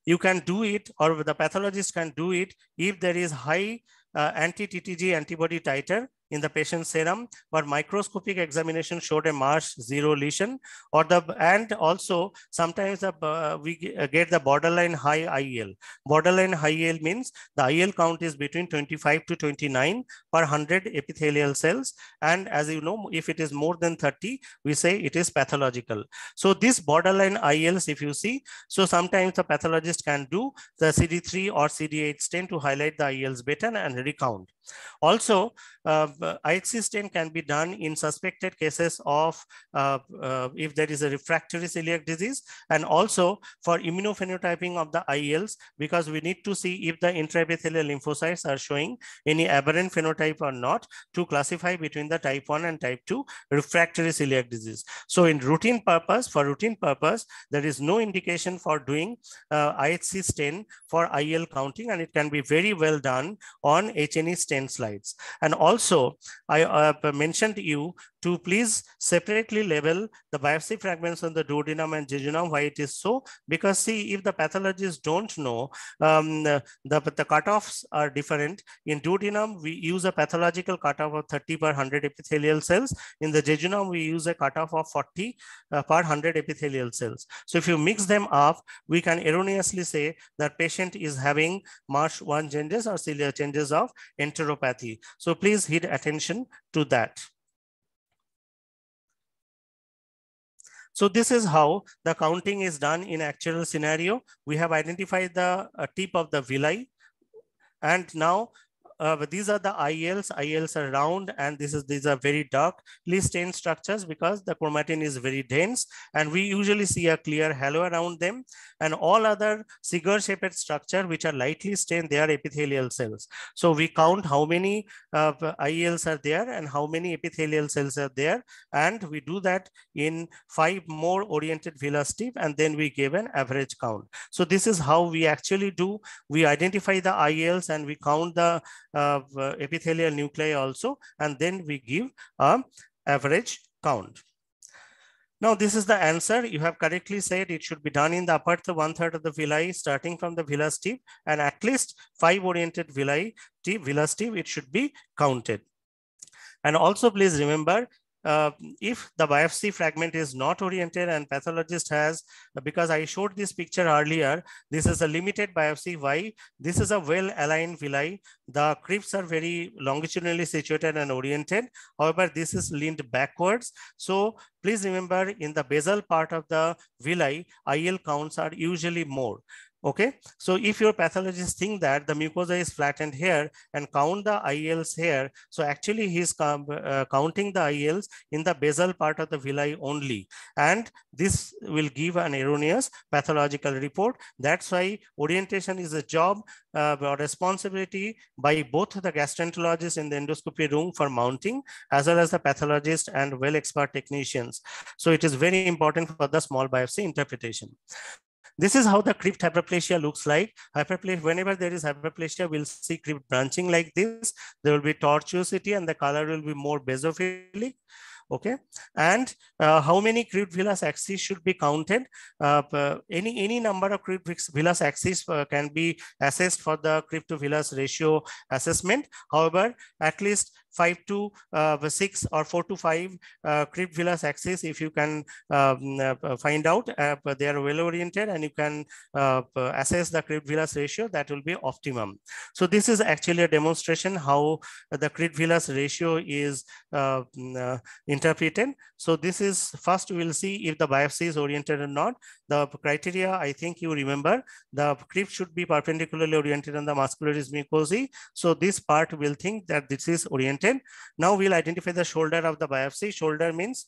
You can do it or the pathologist can do it if there is high uh, anti-TTG antibody titer in the patient's serum, but microscopic examination showed a MARSH zero lesion or the, and also sometimes the, uh, we uh, get the borderline high IEL. Borderline high IEL means the IEL count is between 25 to 29 per 100 epithelial cells. And as you know, if it is more than 30, we say it is pathological. So this borderline IELs, if you see, so sometimes the pathologist can do the CD3 or CD8 stain to highlight the IELs better and recount. Also, uh, IHC stain can be done in suspected cases of uh, uh, if there is a refractory celiac disease and also for immunophenotyping of the IELs because we need to see if the intraepithelial lymphocytes are showing any aberrant phenotype or not to classify between the type 1 and type 2 refractory celiac disease. So in routine purpose, for routine purpose, there is no indication for doing uh, IHC stain for IEL counting and it can be very well done on H&E stain 10 slides. And also, I uh, mentioned you to please separately label the biopsy fragments on the duodenum and jejunum, why it is so, because see, if the pathologists don't know, um, the, the, cutoffs are different. In duodenum, we use a pathological cutoff of 30 per 100 epithelial cells. In the jejunum, we use a cutoff of 40 uh, per 100 epithelial cells. So if you mix them up, we can erroneously say that patient is having MARSH 1 changes or celiac changes of enteropathy. So please heed attention to that. So this is how the counting is done in actual scenario. We have identified the uh, tip of the villi. And now uh, but these are the IELs. IELs are round and this is these are very darkly stained structures because the chromatin is very dense and we usually see a clear halo around them and all other cigar shaped structure which are lightly stained they are epithelial cells. So we count how many uh, IELs are there and how many epithelial cells are there and we do that in five more oriented tip and then we give an average count. So this is how we actually do. We identify the IELs and we count the Uh, epithelial nuclei also, and then we give a average count. Now, this is the answer. You have correctly said it should be done in the upper one third of the villi, starting from the villus tip, and at least five oriented villi, tip, villus tip, it should be counted. And also please remember, uh, if the biopsy fragment is not oriented and pathologist has, because I showed this picture earlier, this is a limited biopsy. Why? This is a well-aligned villi. The crypts are very longitudinally situated and oriented. However, this is leaned backwards. So please remember in the basal part of the villi, IL counts are usually more. Okay, so if your pathologist think that the mucosa is flattened here and count the IELs here, so actually he's uh, counting the IELs in the basal part of the villi only. And this will give an erroneous pathological report. That's why orientation is a job uh, or responsibility by both the gastroenterologist in the endoscopy room for mounting, as well as the pathologist and well expert technicians. So it is very important for the small biopsy interpretation. This is how the crypt hyperplasia looks like. Hyperplasia, whenever there is hyperplasia, we'll see crypt branching like this. There will be tortuosity and the color will be more basophilic okay and uh, how many crypt villus axes should be counted uh, any any number of crypt villus axes uh, can be assessed for the crypt to villus ratio assessment however at least five to uh, six or four to five uh, crypt villus axis, if you can um, uh, find out, uh, they are well oriented and you can uh, assess the crypt villus ratio, that will be optimum. So this is actually a demonstration how the crypt villus ratio is mm, interpreted. So this is first we will see if the biopsy is oriented or not. The criteria, I think you remember, the crypt should be perpendicularly oriented on the muscularis mucosae. So this part will think that this is oriented. Now we'll identify the shoulder of the biopsy. Shoulder means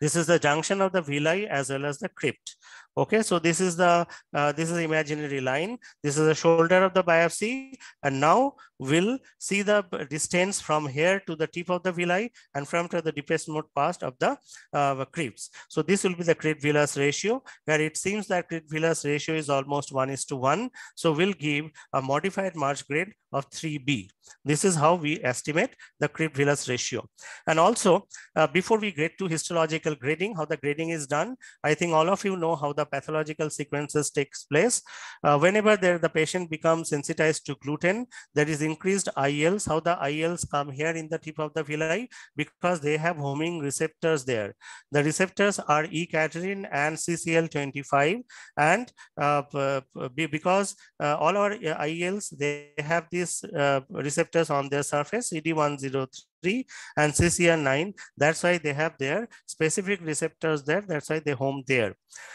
this is the junction of the villi as well as the crypt. Okay, so this is the uh, this is imaginary line. This is the shoulder of the biopsy, and now we'll see the distance from here to the tip of the villi and from to the deepest mode past of the uh, crypts. So this will be the crypt villus ratio, where it seems that crypt villus ratio is almost one is to one. So we'll give a modified Marsh grade of 3B. This is how we estimate the crypt villus ratio. And also, uh, before we get to histological grading, how the grading is done, I think all of you know how the pathological sequences takes place. Uh, whenever there, the patient becomes sensitized to gluten, there is increased IELs. How the IELs come here in the tip of the villi? Because they have homing receptors there. The receptors are E-cadherin and CCL25. And uh, because uh, all our uh, IELs, they have these uh, receptors on their surface, CD103 and CCR9. That's why they have their specific receptors there. That's why they home there.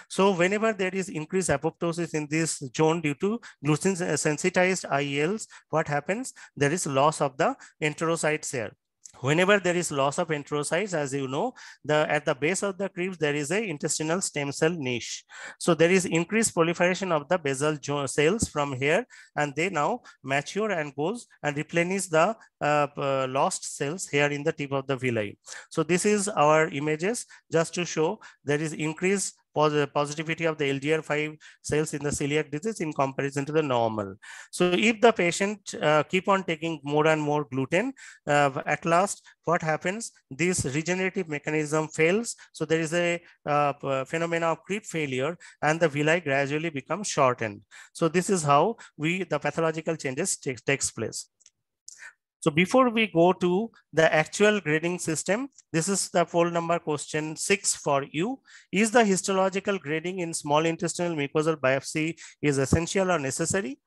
So whenever there is increased apoptosis in this zone due to gluten sensitized IELs, what happens? There is loss of the enterocytes here whenever there is loss of enterocytes, as you know, the at the base of the crypts, there is a intestinal stem cell niche. So there is increased proliferation of the basal cells from here, and they now mature and goes and replenish the uh, uh, lost cells here in the tip of the villi. So this is our images just to show there is increased positivity of the LGR5 cells in the celiac disease in comparison to the normal. So if the patient uh, keep on taking more and more gluten, uh, at last what happens? This regenerative mechanism fails. So there is a uh, phenomena of crypt failure and the villi gradually become shortened. So this is how we the pathological changes takes, takes place. So before we go to the actual grading system, this is the fold number question six for you. Is the histological grading in small intestinal mucosal biopsy is essential or necessary?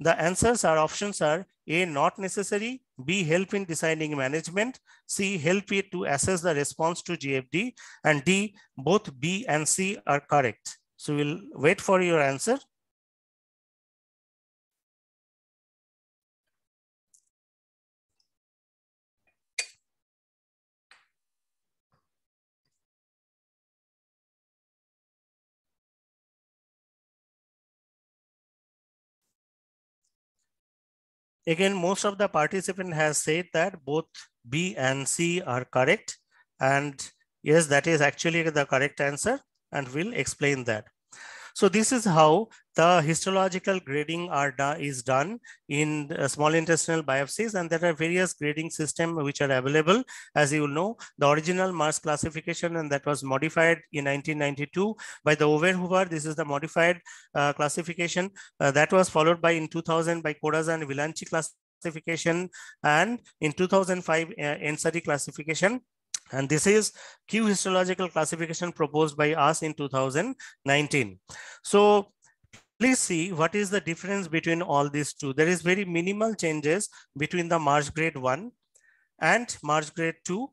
The answers are options are A, not necessary, B, help in deciding management, C, help it to assess the response to GFD, and D, both B and C are correct. So we'll wait for your answer. Again, most of the participant has said that both B and C are correct. And yes, that is actually the correct answer. And we'll explain that. So this is how the histological grading do is done in uh, small intestinal biopsies and there are various grading systems which are available. As you know, the original Marsh classification and that was modified in 1992 by the Oberhuber. This is the modified uh, classification uh, that was followed by in 2000 by Corazza and Villanacci classification and in 2005 uh, Ensari classification and this is Q histological classification proposed by us in 2019. So please see what is the difference between all these two. There is very minimal changes between the Marsh grade 1 and Marsh grade 2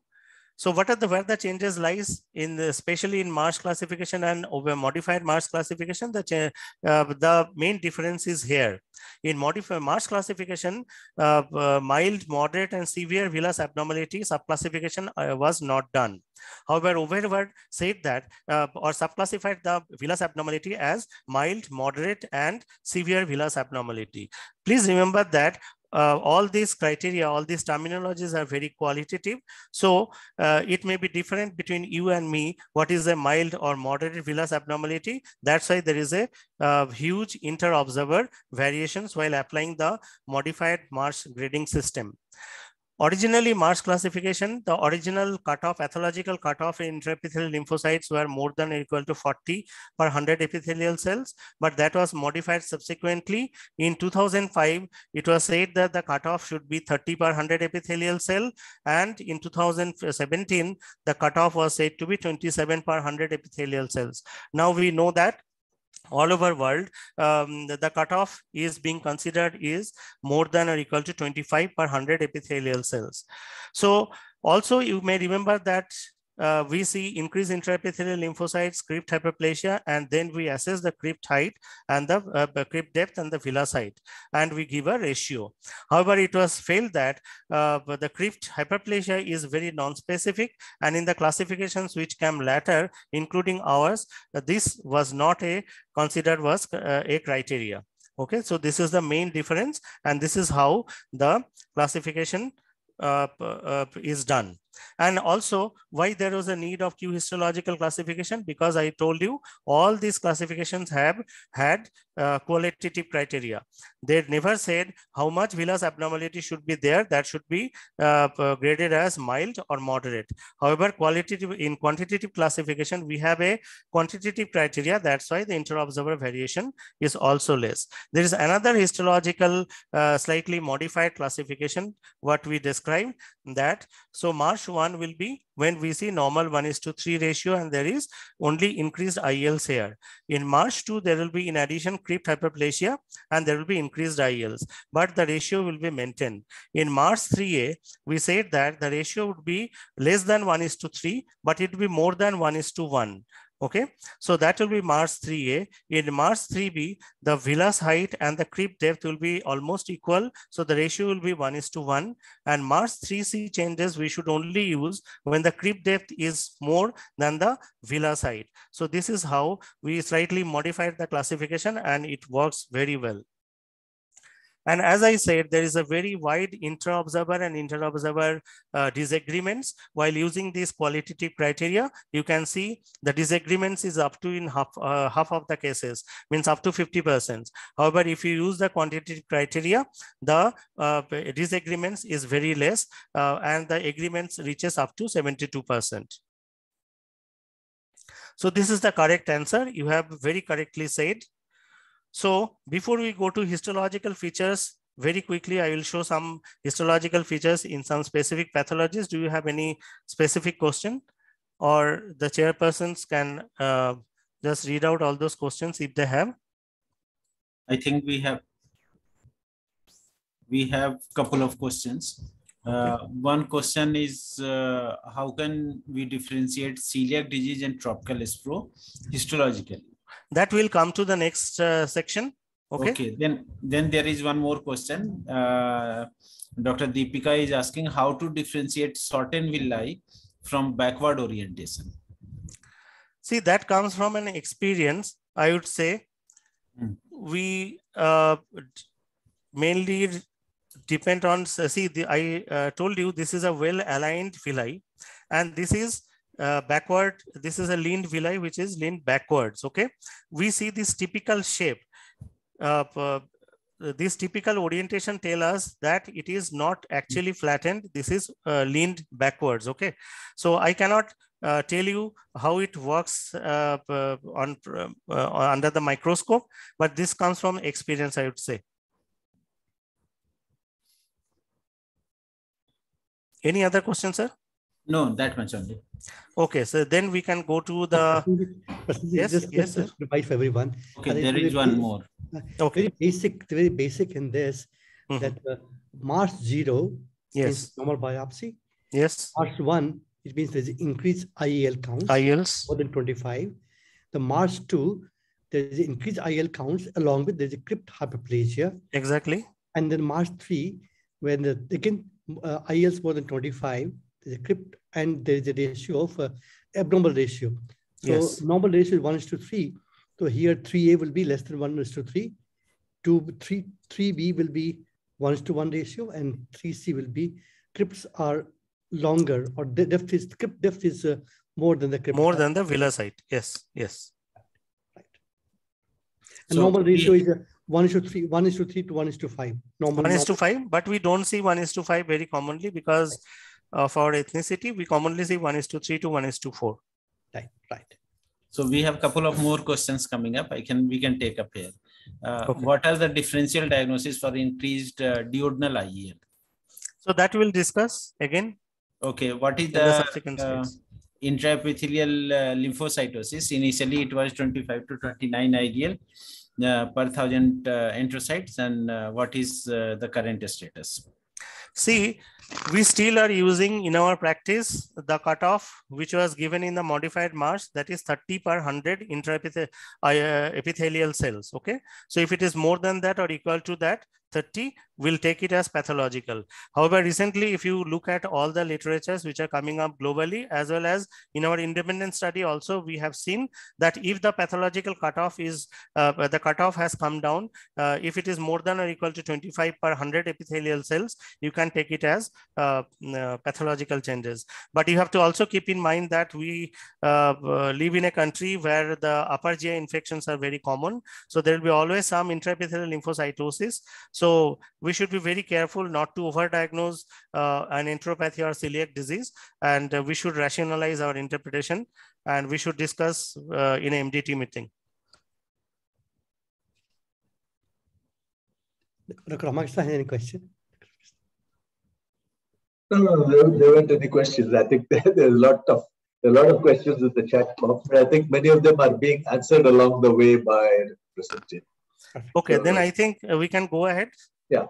so what are the where the changes lies in the, especially in Marsh classification and over modified Marsh classification? The uh, the main difference is here. In modified Marsh classification, uh, uh, mild, moderate, and severe villus abnormality subclassification uh, was not done. However, Oberhuber said that uh, or subclassified the villus abnormality as mild, moderate, and severe villus abnormality. Please remember that uh, all these criteria, all these terminologies are very qualitative. So uh, it may be different between you and me, what is a mild or moderate villus abnormality. That's why there is a uh, huge inter-observer variations while applying the modified Marsh grading system. Originally, Marsh classification, the original cutoff, pathological cutoff in intraepithelial lymphocytes were more than or equal to 40 per 100 epithelial cells, but that was modified subsequently. In 2005, it was said that the cutoff should be 30 per 100 epithelial cell, and in 2017, the cutoff was said to be 27 per 100 epithelial cells. Now we know that all over world, um, the, the, cutoff is being considered is more than or equal to 25 per 100 epithelial cells. So also you may remember that uh, we see increased intraepithelial lymphocytes, crypt hyperplasia, and then we assess the crypt height and the uh, crypt depth and the villus height, and we give a ratio. However, it was felt that uh, the crypt hyperplasia is very non-specific, and in the classifications which came later, including ours, uh, this was not a considered was uh, a criteria. Okay, so this is the main difference, and this is how the classification uh, is done. And also why there was a need of Q histological classification because I told you all these classifications have had uh, qualitative criteria. They never said how much villus abnormality should be there that should be uh, graded as mild or moderate. However, qualitative in quantitative classification, we have a quantitative criteria. That's why the inter-observer variation is also less. There is another histological uh, slightly modified classification, what we described that. So Marsh 1 will be when we see normal 1 is to 3 ratio and there is only increased IELs here. In Marsh 2, there will be in addition crypt hyperplasia and there will be increased IELs, but the ratio will be maintained. In Marsh 3A, we said that the ratio would be less than 1 is to 3, but it will be more than 1 is to 1. Okay, so that will be Marsh 3A. In Marsh 3B, the villus height and the crypt depth will be almost equal. So the ratio will be 1 is to 1. And Marsh 3C changes we should only use when the crypt depth is more than the villus height. So this is how we slightly modified the classification and it works very well. And as I said, there is a very wide intra-observer and inter-observer uh, disagreements. While using these qualitative criteria, you can see the disagreements is up to in half, uh, half of the cases, means up to 50%. However, if you use the quantitative criteria, the uh, disagreements is very less uh, and the agreements reaches up to 72%. So this is the correct answer. You have very correctly said so before we go to histological features, very quickly, I will show some histological features in some specific pathologies. Do you have any specific question? Or the chairpersons can uh, just read out all those questions if they have. I think we have we have a couple of questions. Uh, one question is uh, how can we differentiate celiac disease and tropical sprue histologically? That will come to the next uh, section. Okay. Okay. Then, then there is one more question. Uh, Dr. Deepika is asking how to differentiate shortened villi from backward orientation. See, that comes from an experience. I would say hmm. we uh, mainly depend on. See, the, I uh, told you this is a well-aligned villi, and this is uh, backward, this is a leaned villi, which is leaned backwards, okay? We see this typical shape. Uh, uh, this typical orientation tell us that it is not actually flattened. This is uh, leaned backwards, okay? So I cannot uh, tell you how it works uh, on under the microscope, but this comes from experience, I would say. Any other questions, sir? No, that much only. Okay, so then we can go to the. yes, just, yes, just revise for everyone. Okay, there is one more. Okay. Very basic, very basic in this mm -hmm. that uh, Marsh zero yes. normal biopsy. Yes. Marsh one, it means there's increased IEL count. IELs. More than 25. The Marsh two, there's increased IEL counts along with there's a crypt hyperplasia. Exactly. And then Marsh three, when the again uh, IELs more than 25, there's a crypt and there is a ratio of uh, abnormal ratio. So yes. normal ratio is 1 is to 3. So here 3A will be less than 1 is to 3. 2, 3, 3B will be 1 is to 1 ratio and 3C will be crypts are longer or the depth is crypt depth is uh, more than the crypt. More than the villus height. Yes, yes. Right. And so normal ratio is uh, one is to three, one is to three to one is to five. Normal, one is to five, but we don't see one is to five very commonly because right. Of our ethnicity. We commonly see one is to three to one is to four. Right, right. So we have a couple of more questions coming up. I can we can take up here. Uh, okay. What are the differential diagnosis for increased uh, duodenal IEL? So that we'll discuss again. Okay, what is the, the subsequent uh, intraepithelial uh, lymphocytosis? Initially, it was 25 to 29 IEL uh, per thousand uh, enterocytes, and what is the current status? See, we still are using in our practice the cutoff which was given in the modified Marsh that is 30 per 100 intraepithelial uh, cells. Okay, so if it is more than that or equal to that, 30 will take it as pathological. However, recently, if you look at all the literatures which are coming up globally, as well as in our independent study also, we have seen that if the pathological cutoff is, uh, the cutoff has come down, uh, if it is more than or equal to 25 per 100 epithelial cells, you can take it as uh, uh pathological changes. But you have to also keep in mind that we uh, uh, live in a country where the upper GI infections are very common. So there will be always some intraepithelial lymphocytosis. So we should be very careful not to overdiagnose uh, an enteropathy or celiac disease, and uh, we should rationalize our interpretation, and we should discuss uh, in an MDT meeting. Dr. Ramakrishna, any question? No, no, there, there weren't any questions. I think there, there's a lot of a lot of questions in the chat box, but I think many of them are being answered along the way by Prasenjit. Okay, then I think uh, we can go ahead. Yeah.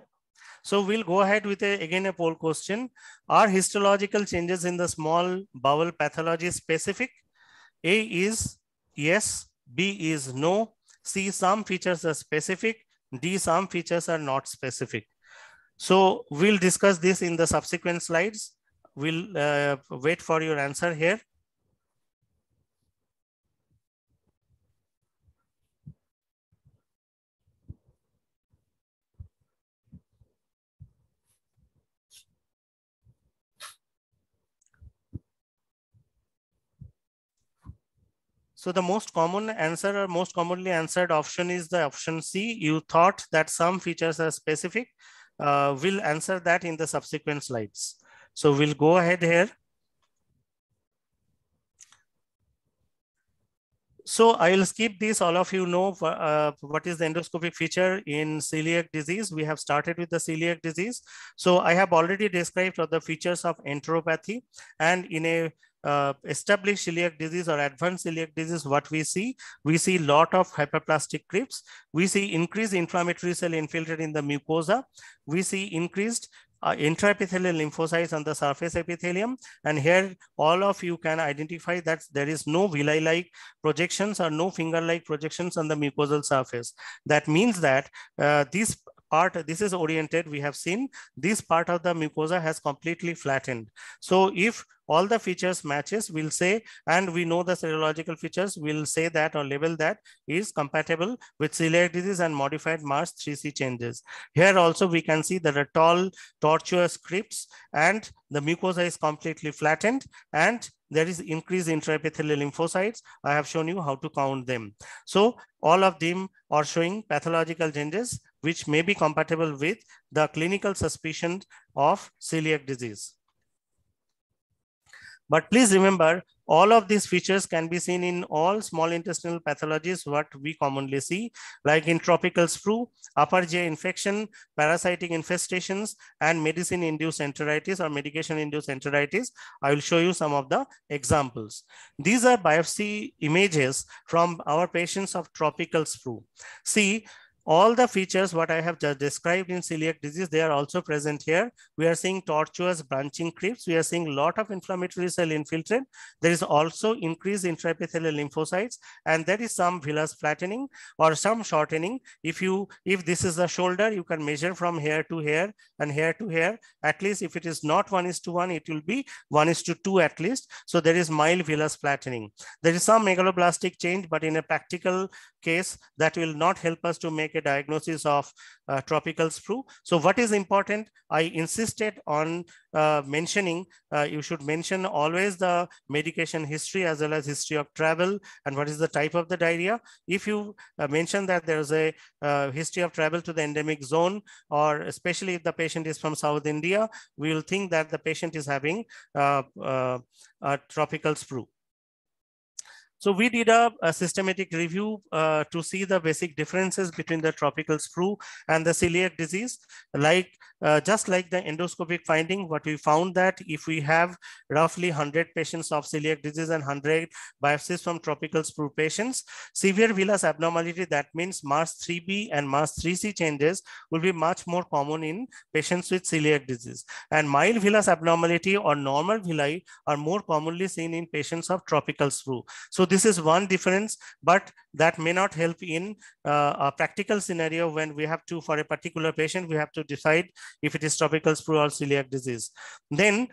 So we'll go ahead with a, again a poll question. Are histological changes in the small bowel pathology specific? A is yes, B is no, C some features are specific, D some features are not specific. So we'll discuss this in the subsequent slides. We'll uh, wait for your answer here. So the most common answer or most commonly answered option is the option C. You thought that some features are specific. Uh, we'll answer that in the subsequent slides. So we'll go ahead here. So I'll skip this. All of you know uh, what is the endoscopic feature in celiac disease. We have started with the celiac disease. So I have already described the features of enteropathy and in a uh, established celiac disease or advanced celiac disease, what we see, we see lot of hyperplastic crypts. We see increased inflammatory cell infiltrate in the mucosa. We see increased uh, intraepithelial lymphocytes on the surface epithelium. And here, all of you can identify that there is no villi-like projections or no finger-like projections on the mucosal surface. That means that uh, this part, this is oriented, we have seen this part of the mucosa has completely flattened. So if all the features matches, we'll say, and we know the serological features, we'll say that or label that is compatible with celiac disease and modified Marsh 3C changes. Here also we can see that a tall tortuous crypts and the mucosa is completely flattened and there is increased intraepithelial lymphocytes. I have shown you how to count them. So all of them are showing pathological changes which may be compatible with the clinical suspicion of celiac disease. But please remember, all of these features can be seen in all small intestinal pathologies, what we commonly see, like in tropical sprue, upper GI infection, parasitic infestations, and medicine-induced enteritis or medication-induced enteritis. I will show you some of the examples. These are biopsy images from our patients of tropical sprue. See, all the features what I have just described in celiac disease, they are also present here. We are seeing tortuous branching crypts. We are seeing a lot of inflammatory cell infiltrate. There is also increased intraepithelial lymphocytes, and there is some villus flattening or some shortening. If you, if this is the shoulder, you can measure from here to here and here to here. At least if it is not one is to one, it will be one is to two at least. So there is mild villus flattening. There is some megaloblastic change, but in a practical case that will not help us to make a diagnosis of uh, tropical sprue. So what is important? I insisted on uh, mentioning, uh, you should mention always the medication history as well as history of travel and what is the type of the diarrhea. If you uh, mention that there's a uh, history of travel to the endemic zone, or especially if the patient is from South India, we will think that the patient is having uh, a tropical sprue. So we did a, a systematic review uh, to see the basic differences between the tropical sprue and the celiac disease. Like uh, just like the endoscopic finding, what we found that if we have roughly 100 patients of celiac disease and 100 biopsies from tropical sprue patients, severe villus abnormality, that means Marsh 3B and Marsh 3C changes will be much more common in patients with celiac disease. And mild villus abnormality or normal villi are more commonly seen in patients of tropical sprue. So this is one difference, but that may not help in uh, a practical scenario when we have to, for a particular patient, we have to decide if it is tropical sprue or celiac disease. Then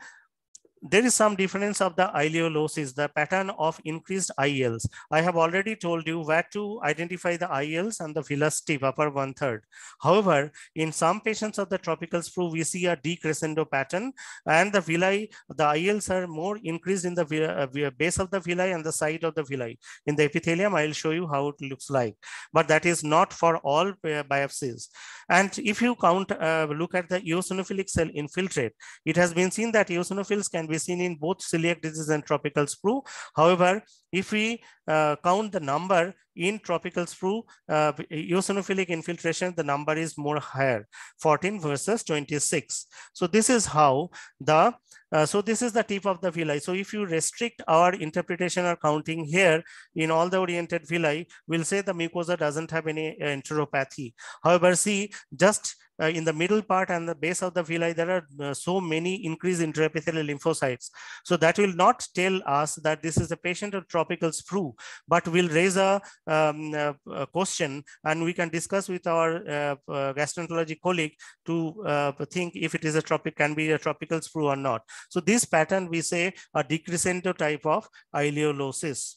there is some difference of the IELosis, the pattern of increased IELs. I have already told you where to identify the IELs and the villus tip upper one third. However, in some patients of the tropical sprue, we see a decrescendo pattern and the villi, the IELs are more increased in the uh, base of the villi and the side of the villi. In the epithelium, I'll show you how it looks like, but that is not for all uh, biopsies. And if you count, uh, look at the eosinophilic cell infiltrate, it has been seen that eosinophils can be seen in both celiac disease and tropical sprue. However, if we uh, count the number in tropical sprue, uh, eosinophilic infiltration, the number is more higher, 14 versus 26. So this is how the, uh, so this is the tip of the villi. So if you restrict our interpretation or counting here in all the oriented villi, we'll say the mucosa doesn't have any uh, enteropathy. However, see, just uh, in the middle part and the base of the villi, there are uh, so many increased intraepithelial lymphocytes. So that will not tell us that this is a patient of tropical sprue, but will raise a, um, a, a, question and we can discuss with our uh, uh gastroenterology colleague to uh, think if it is a tropic, can be a tropical sprue or not. So this pattern we say a decrescendo type of IELosis.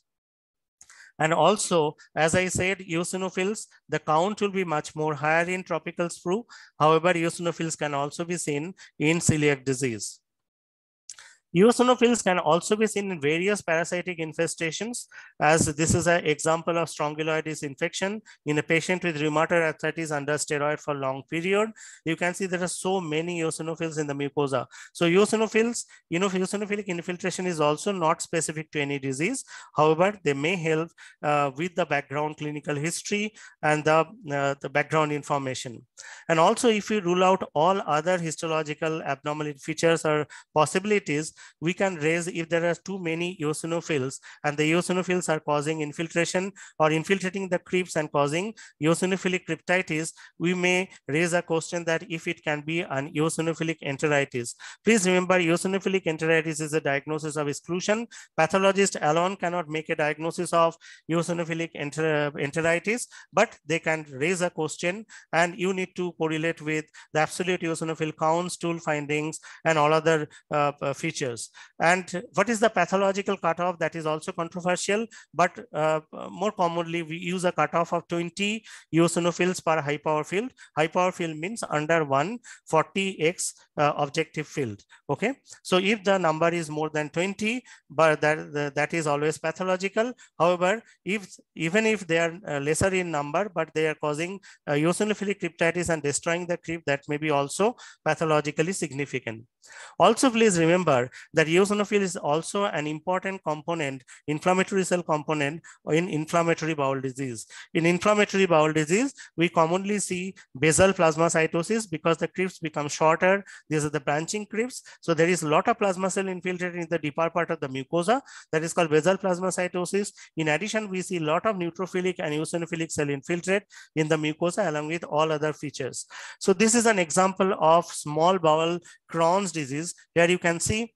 And also, as I said, eosinophils, the count will be much more higher in tropical sprue. However, eosinophils can also be seen in celiac disease. Eosinophils can also be seen in various parasitic infestations, as this is an example of strongyloides infection in a patient with rheumatoid arthritis under steroid for long period. You can see there are so many eosinophils in the mucosa. So eosinophils, you know, eosinophilic infiltration is also not specific to any disease. However, they may help uh, with the background clinical history and the, uh, the background information. And also if we rule out all other histological abnormal features or possibilities, we can raise if there are too many eosinophils and the eosinophils are causing infiltration or infiltrating the crypts and causing eosinophilic cryptitis, we may raise a question that if it can be an eosinophilic enteritis. Please remember eosinophilic enteritis is a diagnosis of exclusion. Pathologist alone cannot make a diagnosis of eosinophilic enter enteritis, but they can raise a question and you need to correlate with the absolute eosinophil counts, stool findings, and all other uh, features features. And what is the pathological cutoff that is also controversial, but uh, more commonly we use a cutoff of 20 eosinophils per high power field. High power field means under 140x uh, objective field. Okay, so if the number is more than 20, but that, that is always pathological. However, if even if they are uh, lesser in number, but they are causing uh, eosinophilic cryptitis and destroying the crypt, that may be also pathologically significant. Also, please remember that eosinophil is also an important component, inflammatory cell component in inflammatory bowel disease. In inflammatory bowel disease, we commonly see basal plasmacytosis because the crypts become shorter. These are the branching crypts. So there is a lot of plasma cell infiltrated in the deeper part of the mucosa that is called basal plasmacytosis. In addition, we see a lot of neutrophilic and eosinophilic cell infiltrate in the mucosa along with all other features. So this is an example of small bowel Crohn's disease. Here you can see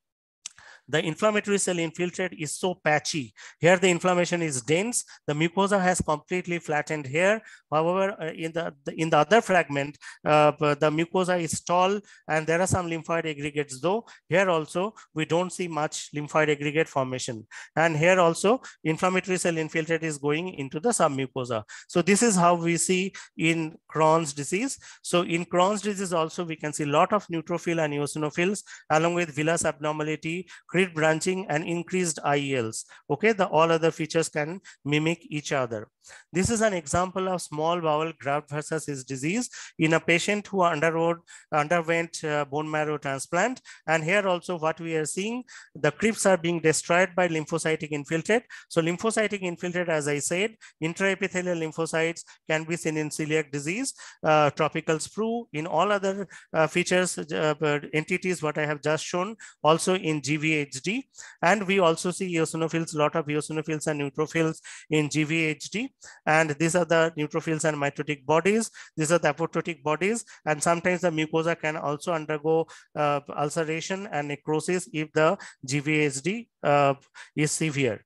the inflammatory cell infiltrate is so patchy. Here the inflammation is dense. The mucosa has completely flattened here. However, uh, in the, the, in the other fragment, uh, the mucosa is tall and there are some lymphoid aggregates though. Here also, we don't see much lymphoid aggregate formation. And here also, inflammatory cell infiltrate is going into the submucosa. So this is how we see in Crohn's disease. So in Crohn's disease also, we can see a lot of neutrophil and eosinophils along with villus abnormality, crypt branching and increased IELs. Okay, the all other features can mimic each other. This is an example of small bowel graft versus host disease in a patient who underwent, underwent uh, bone marrow transplant. And here also what we are seeing, the crypts are being destroyed by lymphocytic infiltrate. So lymphocytic infiltrate, as I said, intraepithelial lymphocytes can be seen in celiac disease, uh, tropical sprue, in all other uh, features, uh, entities, what I have just shown, also in GVHD. And we also see eosinophils, a lot of eosinophils and neutrophils in GVHD. And these are the neutrophils and mitotic bodies. These are the apoptotic bodies. And sometimes the mucosa can also undergo uh, ulceration and necrosis if the GVHD uh, is severe.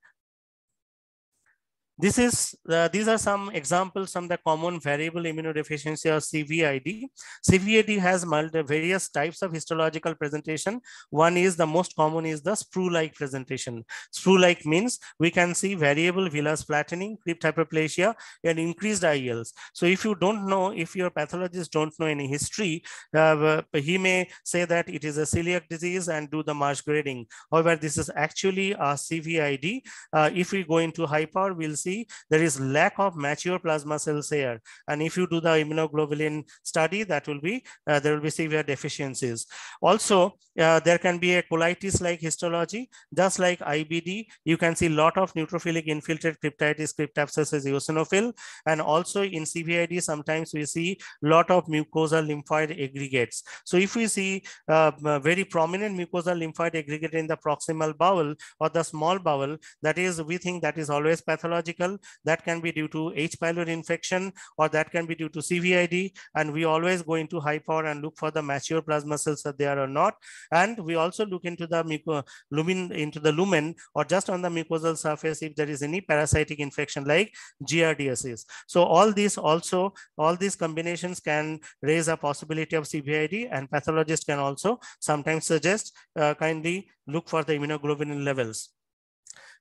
This is, uh, these are some examples from the common variable immunodeficiency or CVID. CVID has various types of histological presentation. One is the most common is the sprue-like presentation. Sprue-like means we can see variable villus flattening, crypt hyperplasia, and increased IELs. So if you don't know, if your pathologist don't know any history, uh, he may say that it is a celiac disease and do the Marsh grading. However, this is actually a CVID. Uh, if we go into hyper, we'll see see there is lack of mature plasma cells here. And if you do the immunoglobulin study, that will be, uh, there will be severe deficiencies. Also, uh, there can be a colitis-like histology, just like IBD, you can see a lot of neutrophilic infiltrate cryptitis, cryptabscess eosinophil. And also in CVID, sometimes we see lot of mucosal lymphoid aggregates. So if we see uh, very prominent mucosal lymphoid aggregate in the proximal bowel or the small bowel, that is, we think that is always that can be due to H. pylori infection or that can be due to CVID. And we always go into hyper and look for the mature plasma cells that they are or not. And we also look into the lumen, into the lumen or just on the mucosal surface if there is any parasitic infection like giardiasis. So all these also, all these combinations can raise a possibility of CVID and pathologists can also sometimes suggest uh, kindly look for the immunoglobulin levels.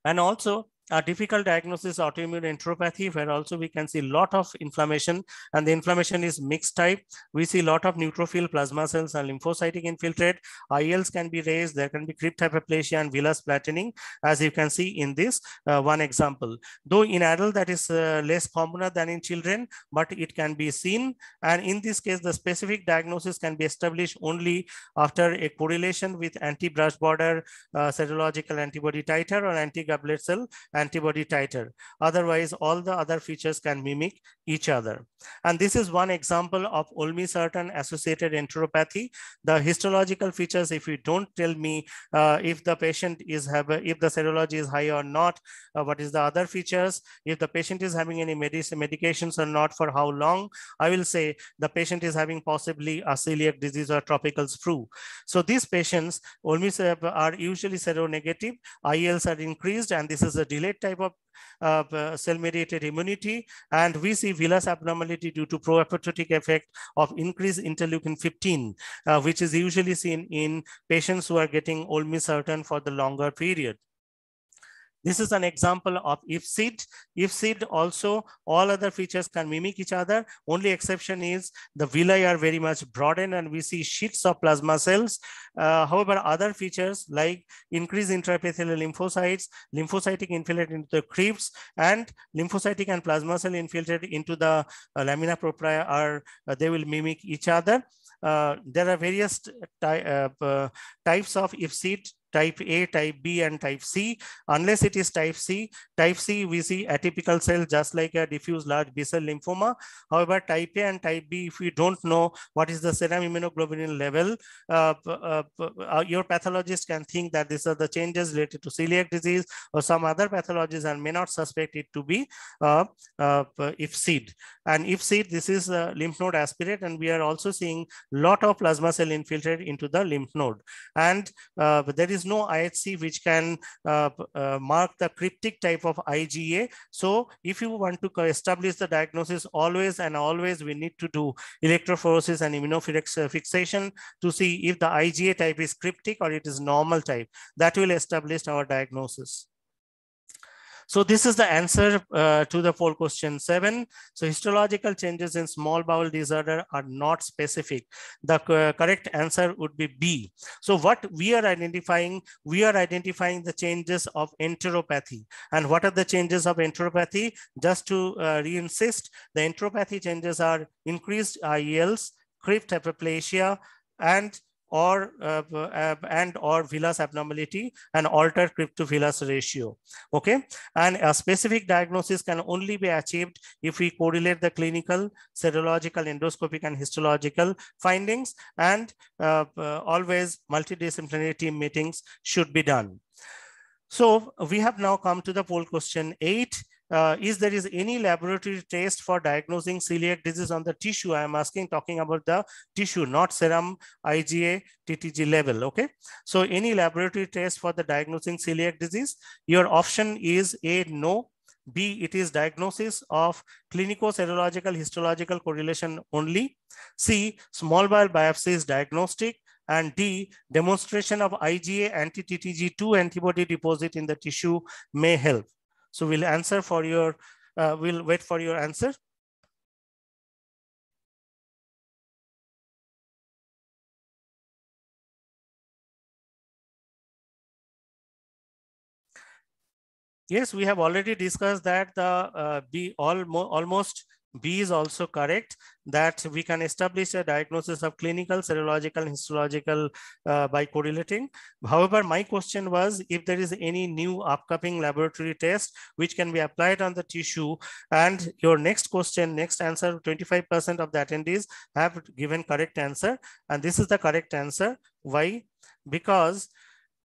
And also a difficult diagnosis autoimmune enteropathy where also we can see a lot of inflammation and the inflammation is mixed type. We see a lot of neutrophil plasma cells and lymphocytic infiltrate. IELs can be raised. There can be crypt hyperplasia and villus flattening as you can see in this uh, one example. Though in adult that is uh, less common than in children, but it can be seen. And in this case, the specific diagnosis can be established only after a correlation with anti-brush border uh, serological antibody titer or anti-goblet cell antibody titer. Otherwise, all the other features can mimic each other. And this is one example of olmesartan associated enteropathy. The histological features, if you don't tell me uh, if the patient is have if the serology is high or not, uh, what is the other features, if the patient is having any medicine medications or not, for how long, I will say the patient is having possibly a celiac disease or tropical sprue. So these patients always are usually seronegative, IELs are increased, and this is a delay delayed type of uh, cell-mediated immunity. And we see villus abnormality due to pro-apoptotic effect of increased interleukin-15, uh, which is usually seen in patients who are getting olmesartan for the longer period. This is an example of IPSID. IPSID also, all other features can mimic each other. Only exception is the villi are very much broadened and we see sheets of plasma cells. Uh, however, other features like increased intraepithelial lymphocytes, lymphocytic infiltrate into the crypts, and lymphocytic and plasma cell infiltrate into the uh, lamina propria are, uh, they will mimic each other. Uh, there are various ty uh, uh, types of IPSID type A, type B, and type C. Unless it is type C, type C, we see atypical cell just like a diffuse large B-cell lymphoma. However, type A and type B, if we don't know what is the serum immunoglobulin level, uh, uh, uh, your pathologist can think that these are the changes related to celiac disease or some other pathologies and may not suspect it to be uh, uh, IPSID. And seed, this is a lymph node aspirate, and we are also seeing lot of plasma cell infiltrate into the lymph node. And uh, there is no IHC which can uh, uh, mark the cryptic type of IgA. So if you want to establish the diagnosis always and always we need to do electrophoresis and immunofixation to see if the IgA type is cryptic or it is normal type. That will establish our diagnosis. So this is the answer uh, to the poll question seven. So histological changes in small bowel disorder are not specific. The correct answer would be B. So what we are identifying, we are identifying the changes of enteropathy. And what are the changes of enteropathy? Just to uh, reinsist, the enteropathy changes are increased IELs, crypt hyperplasia, and or uh, and or villus abnormality and altered crypt to villus ratio okay? And a specific diagnosis can only be achieved if we correlate the clinical serological endoscopic and histological findings and uh, uh always multidisciplinary team meetings should be done. So we have now come to the poll question eight uh, is there is any laboratory test for diagnosing celiac disease on the tissue? I am asking, talking about the tissue, not serum, IgA, TTG level, okay? So any laboratory test for the diagnosing celiac disease? Your option is A, no. B, it is diagnosis of clinical serological histological correlation only. C, small bowel biopsy is diagnostic and D, demonstration of IgA anti-TTG2 antibody deposit in the tissue may help. So we'll answer for your, uh, we'll wait for your answer. Yes, we have already discussed that the uh, be all, almost B is also correct that we can establish a diagnosis of clinical, serological, and histological uh, by correlating. However, my question was if there is any new upcoming laboratory test which can be applied on the tissue and your next question, next answer, 25% of the attendees have given correct answer. And this is the correct answer. Why? Because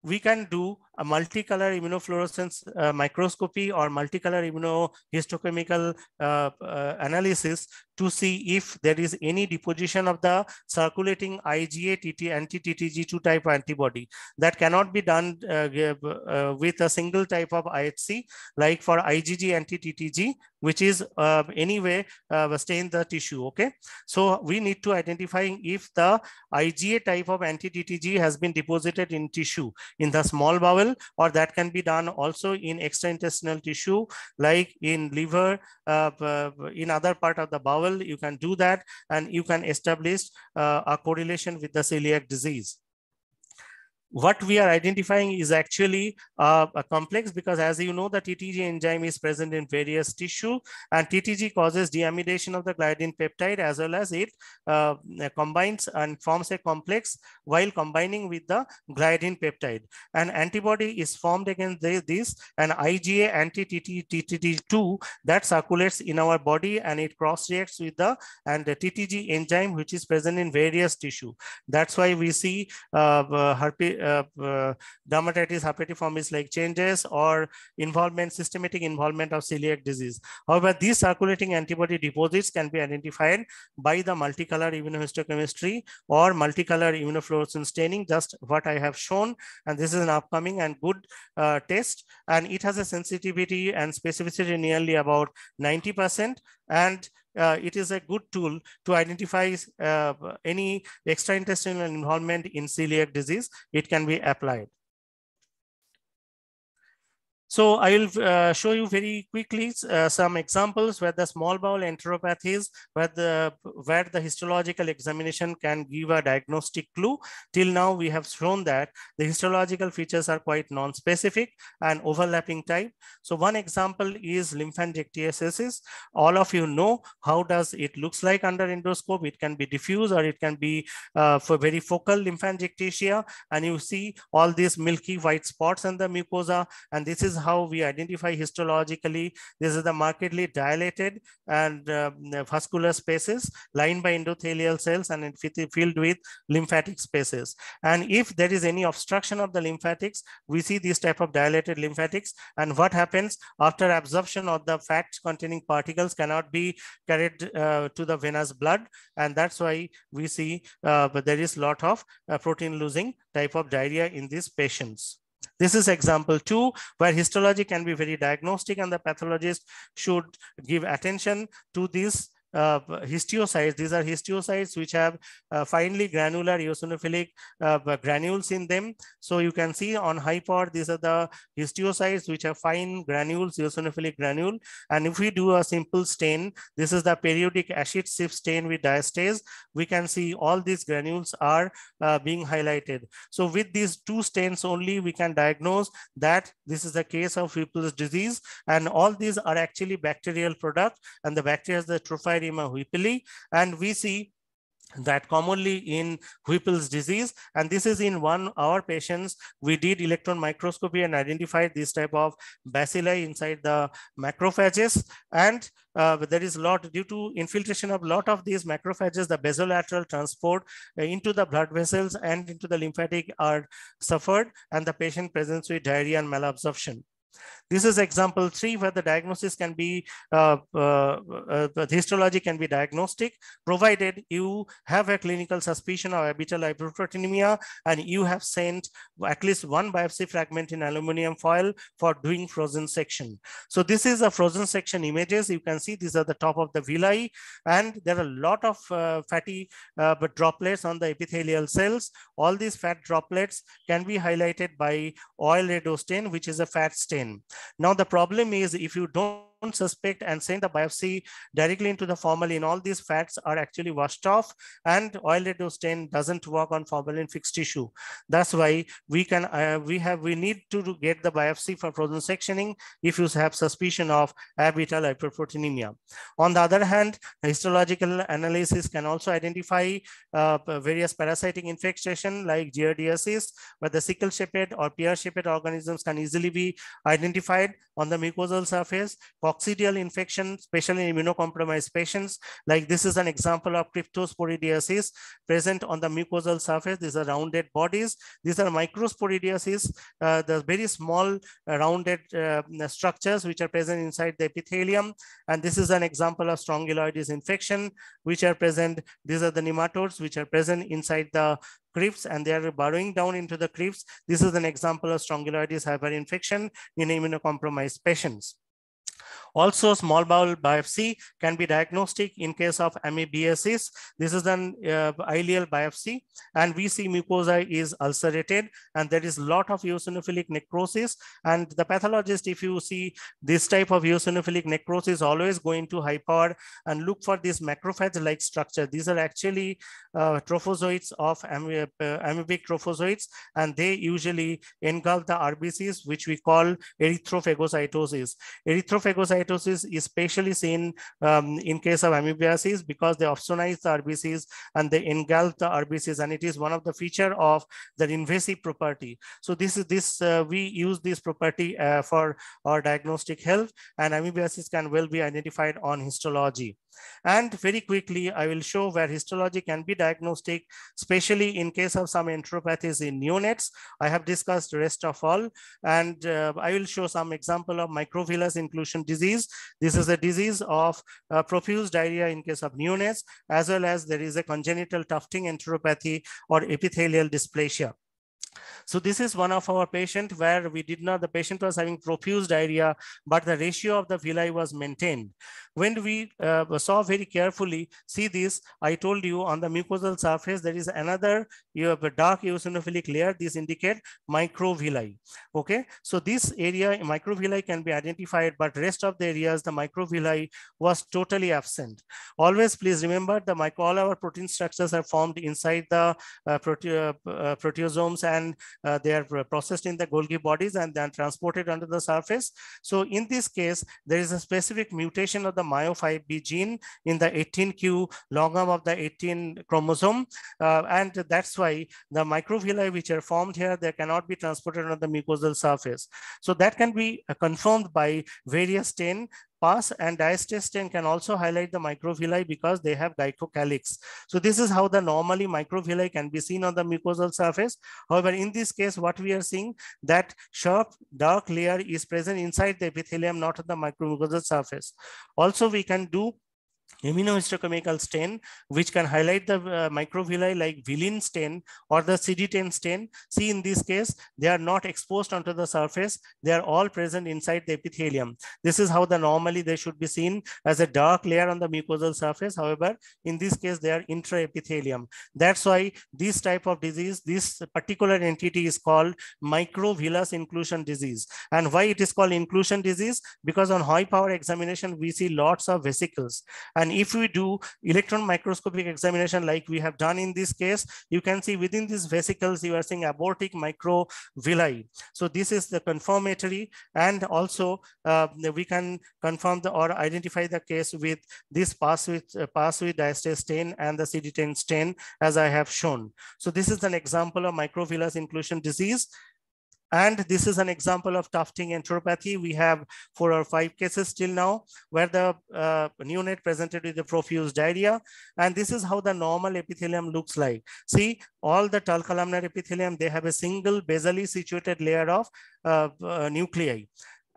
we can do a multicolor immunofluorescence uh, microscopy or multicolor immunohistochemical uh, uh, analysis to see if there is any deposition of the circulating IgA TT anti-TTG2 type antibody. That cannot be done uh, uh, with a single type of IHC, like for IgG anti-TTG, which is anyway stain the tissue, okay? So we need to identify if the IgA type of anti-TTG has been deposited in tissue in the small bowel or that can be done also in extraintestinal tissue, like in liver, uh, uh, in other part of the bowel, you can do that and you can establish uh, a correlation with the celiac disease what we are identifying is actually uh, a complex because as you know, the TTG enzyme is present in various tissue and TTG causes deamidation of the gliadin peptide as well as it uh, combines and forms a complex while combining with the gliadin peptide. An antibody is formed against this and IgA anti-TTG2 that circulates in our body and it cross reacts with the and the TTG enzyme which is present in various tissue. That's why we see uh, herpes uh, uh, dermatitis herpetiformis like changes or involvement, systematic involvement of celiac disease. However, these circulating antibody deposits can be identified by the multicolor immunohistochemistry or multicolor immunofluorescence staining, just what I have shown. And this is an upcoming and good uh, test. And it has a sensitivity and specificity nearly about 90%. And uh, it is a good tool to identify uh, any extraintestinal involvement in celiac disease. It can be applied. So I will uh, show you very quickly uh, some examples where the small bowel enteropathies, where the where the histological examination can give a diagnostic clue. Till now, we have shown that the histological features are quite non-specific and overlapping type. So one example is lymphangiectasis. All of you know how does it looks like under endoscope. It can be diffuse or it can be uh, for very focal lymphangiectasia. And you see all these milky white spots in the mucosa. And this is how we identify histologically. This is the markedly dilated and uh, vascular spaces lined by endothelial cells and filled with lymphatic spaces. And if there is any obstruction of the lymphatics, we see this type of dilated lymphatics. And what happens after absorption of the fat containing particles cannot be carried uh, to the venous blood. And that's why we see uh, there is lot of uh, protein losing type of diarrhea in these patients. This is example two, where histology can be very diagnostic and the pathologist should give attention to these uh, histiocytes. These are histiocytes which have uh, finely granular eosinophilic uh, granules in them. So you can see on high part, these are the histiocytes which have fine granules, eosinophilic granule. And if we do a simple stain, this is the periodic acid Schiff stain with diastase, we can see all these granules are uh, being highlighted. So with these two stains only, we can diagnose that this is a case of Whipple's disease. And all these are actually bacterial product and the bacteria is the trophi Whipplei, and we see that commonly in Whipple's disease. And this is in one our patients, we did electron microscopy and identified this type of bacilli inside the macrophages. And uh, there is a lot due to infiltration of a lot of these macrophages, the basolateral transport uh, into the blood vessels and into the lymphatic are suffered and the patient presents with diarrhea and malabsorption. This is example three where the diagnosis can be, uh, uh, uh, the histology can be diagnostic, provided you have a clinical suspicion of abetalipoproteinemia and you have sent at least one biopsy fragment in aluminum foil for doing frozen section. So this is a frozen section images. You can see these are the top of the villi and there are a lot of uh, fatty uh, droplets on the epithelial cells. All these fat droplets can be highlighted by oil red O stain, which is a fat stain. Now the problem is if you don't suspect and send the biopsy directly into the formalin, all these fats are actually washed off and oil red O stain doesn't work on formalin fixed tissue. That's why we can, uh, we have, we need to get the biopsy for frozen sectioning if you have suspicion of abital hyperproteinemia. On the other hand, histological analysis can also identify uh, various parasitic infestation like giardiasis, where the sickle-shaped or pear-shaped organisms can easily be identified on the mucosal surface coccidial infection, especially in immunocompromised patients. Like this is an example of cryptosporidiasis present on the mucosal surface. These are rounded bodies. These are microsporidiasis, uh, the very small uh, rounded uh, structures which are present inside the epithelium. And this is an example of strongyloides infection, which are present. These are the nematodes which are present inside the crypts and they are burrowing down into the crypts. This is an example of strongyloides hyperinfection in immunocompromised patients. Also, small bowel biopsy can be diagnostic in case of amoebiasis. This is an uh, ileal biopsy, and we see mucosa is ulcerated, and there is a lot of eosinophilic necrosis. And the pathologist, if you see this type of eosinophilic necrosis, always going to high power and look for this macrophage-like structure. These are actually uh, trophozoites of uh, amoebic trophozoites, and they usually engulf the RBCs, which we call erythrophagocytosis. Erythrophagocytosis is especially seen um, in case of amoebiasis because they opsonize the RBCs and they engulf the RBCs and it is one of the feature of the invasive property. So this is this, uh, we use this property uh, for our diagnostic health and amoebiasis can well be identified on histology. And very quickly, I will show where histology can be diagnostic, especially in case of some enteropathies in neonates. I have discussed rest of all, and uh, I will show some example of microvillus inclusion disease. This is a disease of uh, profuse diarrhea in case of neonates, as well as there is a congenital tufting enteropathy or epithelial dysplasia. So this is one of our patient where we did not, the patient was having profuse diarrhea, but the ratio of the villi was maintained. When we uh, saw very carefully, see this, I told you on the mucosal surface, there is another you have a dark eosinophilic layer. This indicate microvilli. Okay, so this area microvilli can be identified, but rest of the areas, the microvilli was totally absent. Always please remember the all our protein structures are formed inside the uh, prote uh, proteosomes and and uh, they are processed in the Golgi bodies and then transported under the surface. So in this case, there is a specific mutation of the MYO5B gene in the 18q long arm of the 18 chromosome. Uh, and that's why the microvilli which are formed here, they cannot be transported on the mucosal surface. So that can be uh, confirmed by various stain PAS and stain can also highlight the microvilli because they have glycocalyx. So this is how the normally microvilli can be seen on the mucosal surface. However, in this case, what we are seeing that sharp dark layer is present inside the epithelium, not on the micromucosal surface. Also, we can do immunohistochemical stain, which can highlight the uh, microvilli like villin stain or the CD10 stain. See in this case, they are not exposed onto the surface. They are all present inside the epithelium. This is how the normally they should be seen as a dark layer on the mucosal surface. However, in this case, they are intraepithelium. That's why this type of disease, this particular entity is called microvillus inclusion disease. And why it is called inclusion disease? Because on high power examination, we see lots of vesicles and if we do electron microscopic examination like we have done in this case, you can see within these vesicles, you are seeing abortic microvilli. So this is the confirmatory and also uh, we can confirm the, or identify the case with this PAS with, uh, with diastase stain and the CD10 stain as I have shown. So this is an example of microvillus inclusion disease. And this is an example of tufting enteropathy. We have four or five cases till now where the uh, neonate presented with the profuse diarrhea. And this is how the normal epithelium looks like. See, all the tull columnar epithelium, they have a single basally situated layer of uh, uh, nuclei.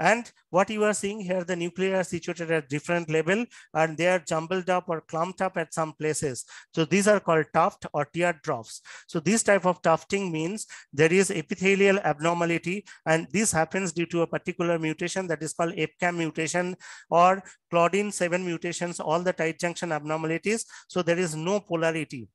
And what you are seeing here, the nuclei are situated at different level and they are jumbled up or clumped up at some places. So these are called tuft or teardrops. So this type of tufting means there is epithelial abnormality and this happens due to a particular mutation that is called EpCAM mutation or Claudin 7 mutations, all the tight junction abnormalities. So there is no polarity.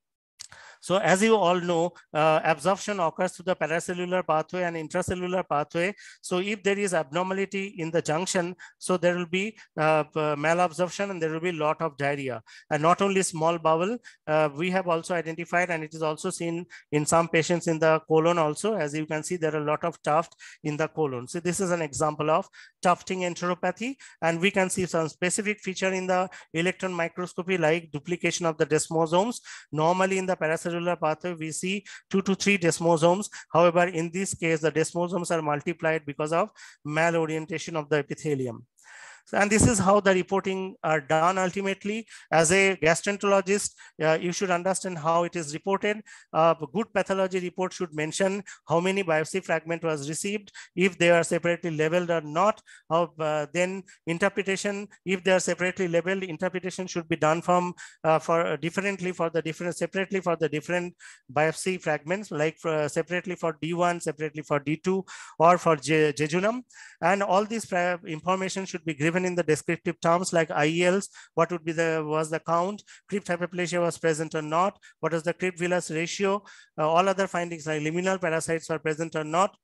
So as you all know, uh, absorption occurs through the paracellular pathway and intracellular pathway. So if there is abnormality in the junction, so there will be uh, malabsorption and there will be a lot of diarrhea. And not only small bowel, uh, we have also identified and it is also seen in some patients in the colon also. As you can see, there are a lot of tuft in the colon. So this is an example of tufting enteropathy. And we can see some specific feature in the electron microscopy like duplication of the desmosomes. Normally in the paracellular cellular pathway, we see two to three desmosomes. However, in this case, the desmosomes are multiplied because of malorientation of the epithelium. And this is how the reporting are done ultimately. As a gastroenterologist, uh, you should understand how it is reported. Uh, good pathology report should mention how many biopsy fragment was received, if they are separately labeled or not. Uh, then interpretation, if they are separately labeled, interpretation should be done from uh, for uh, differently for the different separately for the different biopsy fragments, like for, uh, separately for D1, separately for D2, or for jejunum. And all this information should be given given in the descriptive terms like IELs, what would be the, was the count, crypt hyperplasia was present or not, what is the crypt villus ratio, uh, all other findings like luminal parasites are present or not,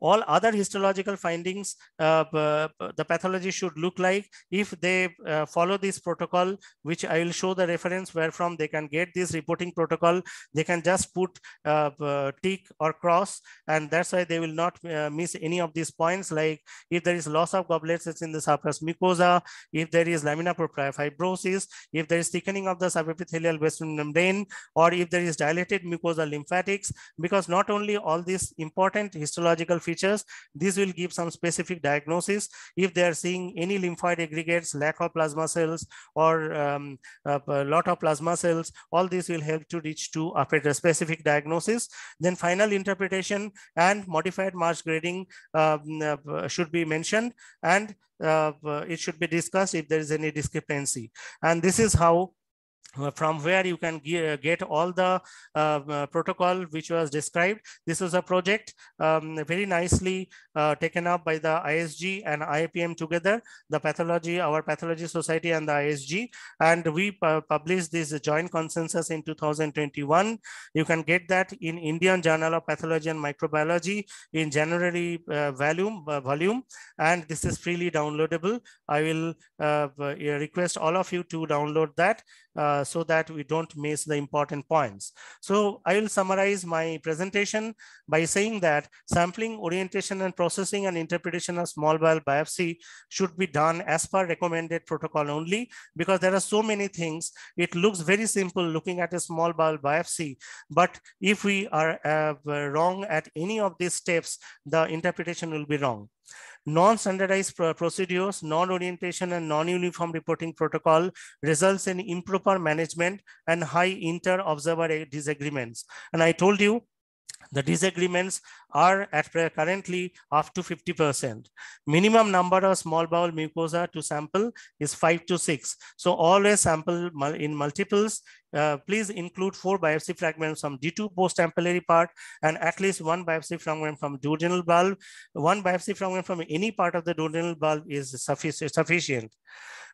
all other histological findings, uh, the pathology should look like if they uh, follow this protocol, which I will show the reference where from they can get this reporting protocol. They can just put uh, tick or cross, and that's why they will not uh, miss any of these points. Like if there is loss of goblets, it's in the surface mucosa, if there is lamina propria fibrosis, if there is thickening of the subepithelial basement membrane, or if there is dilated mucosa lymphatics, because not only all these important histological features. These will give some specific diagnosis. If they are seeing any lymphoid aggregates, lack of plasma cells, or um, a lot of plasma cells, all these will help to reach to a specific diagnosis. Then final interpretation and modified Marsh grading um, uh, should be mentioned and uh, it should be discussed if there is any discrepancy. And this is how uh, from where you can get, get all the uh, uh, protocol which was described. This was a project um, very nicely uh, taken up by the ISG and IAPM together, the pathology, our pathology society and the ISG. And we published this joint consensus in 2021. You can get that in Indian Journal of Pathology and Microbiology in January uh, volume, uh, volume. And this is freely downloadable. I will request all of you to download that. So that we don't miss the important points. So I will summarize my presentation by saying that sampling, orientation, and processing and interpretation of small bowel biopsy should be done as per recommended protocol only, because there are so many things. It looks very simple looking at a small bowel biopsy, but if we are uh, wrong at any of these steps, the interpretation will be wrong non-standardized procedures, non-orientation and non-uniform reporting protocol results in improper management and high inter-observer disagreements. And I told you the disagreements are at currently up to 50%. Minimum number of small bowel mucosa to sample is five to six. So always sample in multiples. Uh, please include four biopsy fragments from D2 post-ampullary part and at least one biopsy fragment from duodenal bulb. One biopsy fragment from any part of the duodenal bulb is sufficient.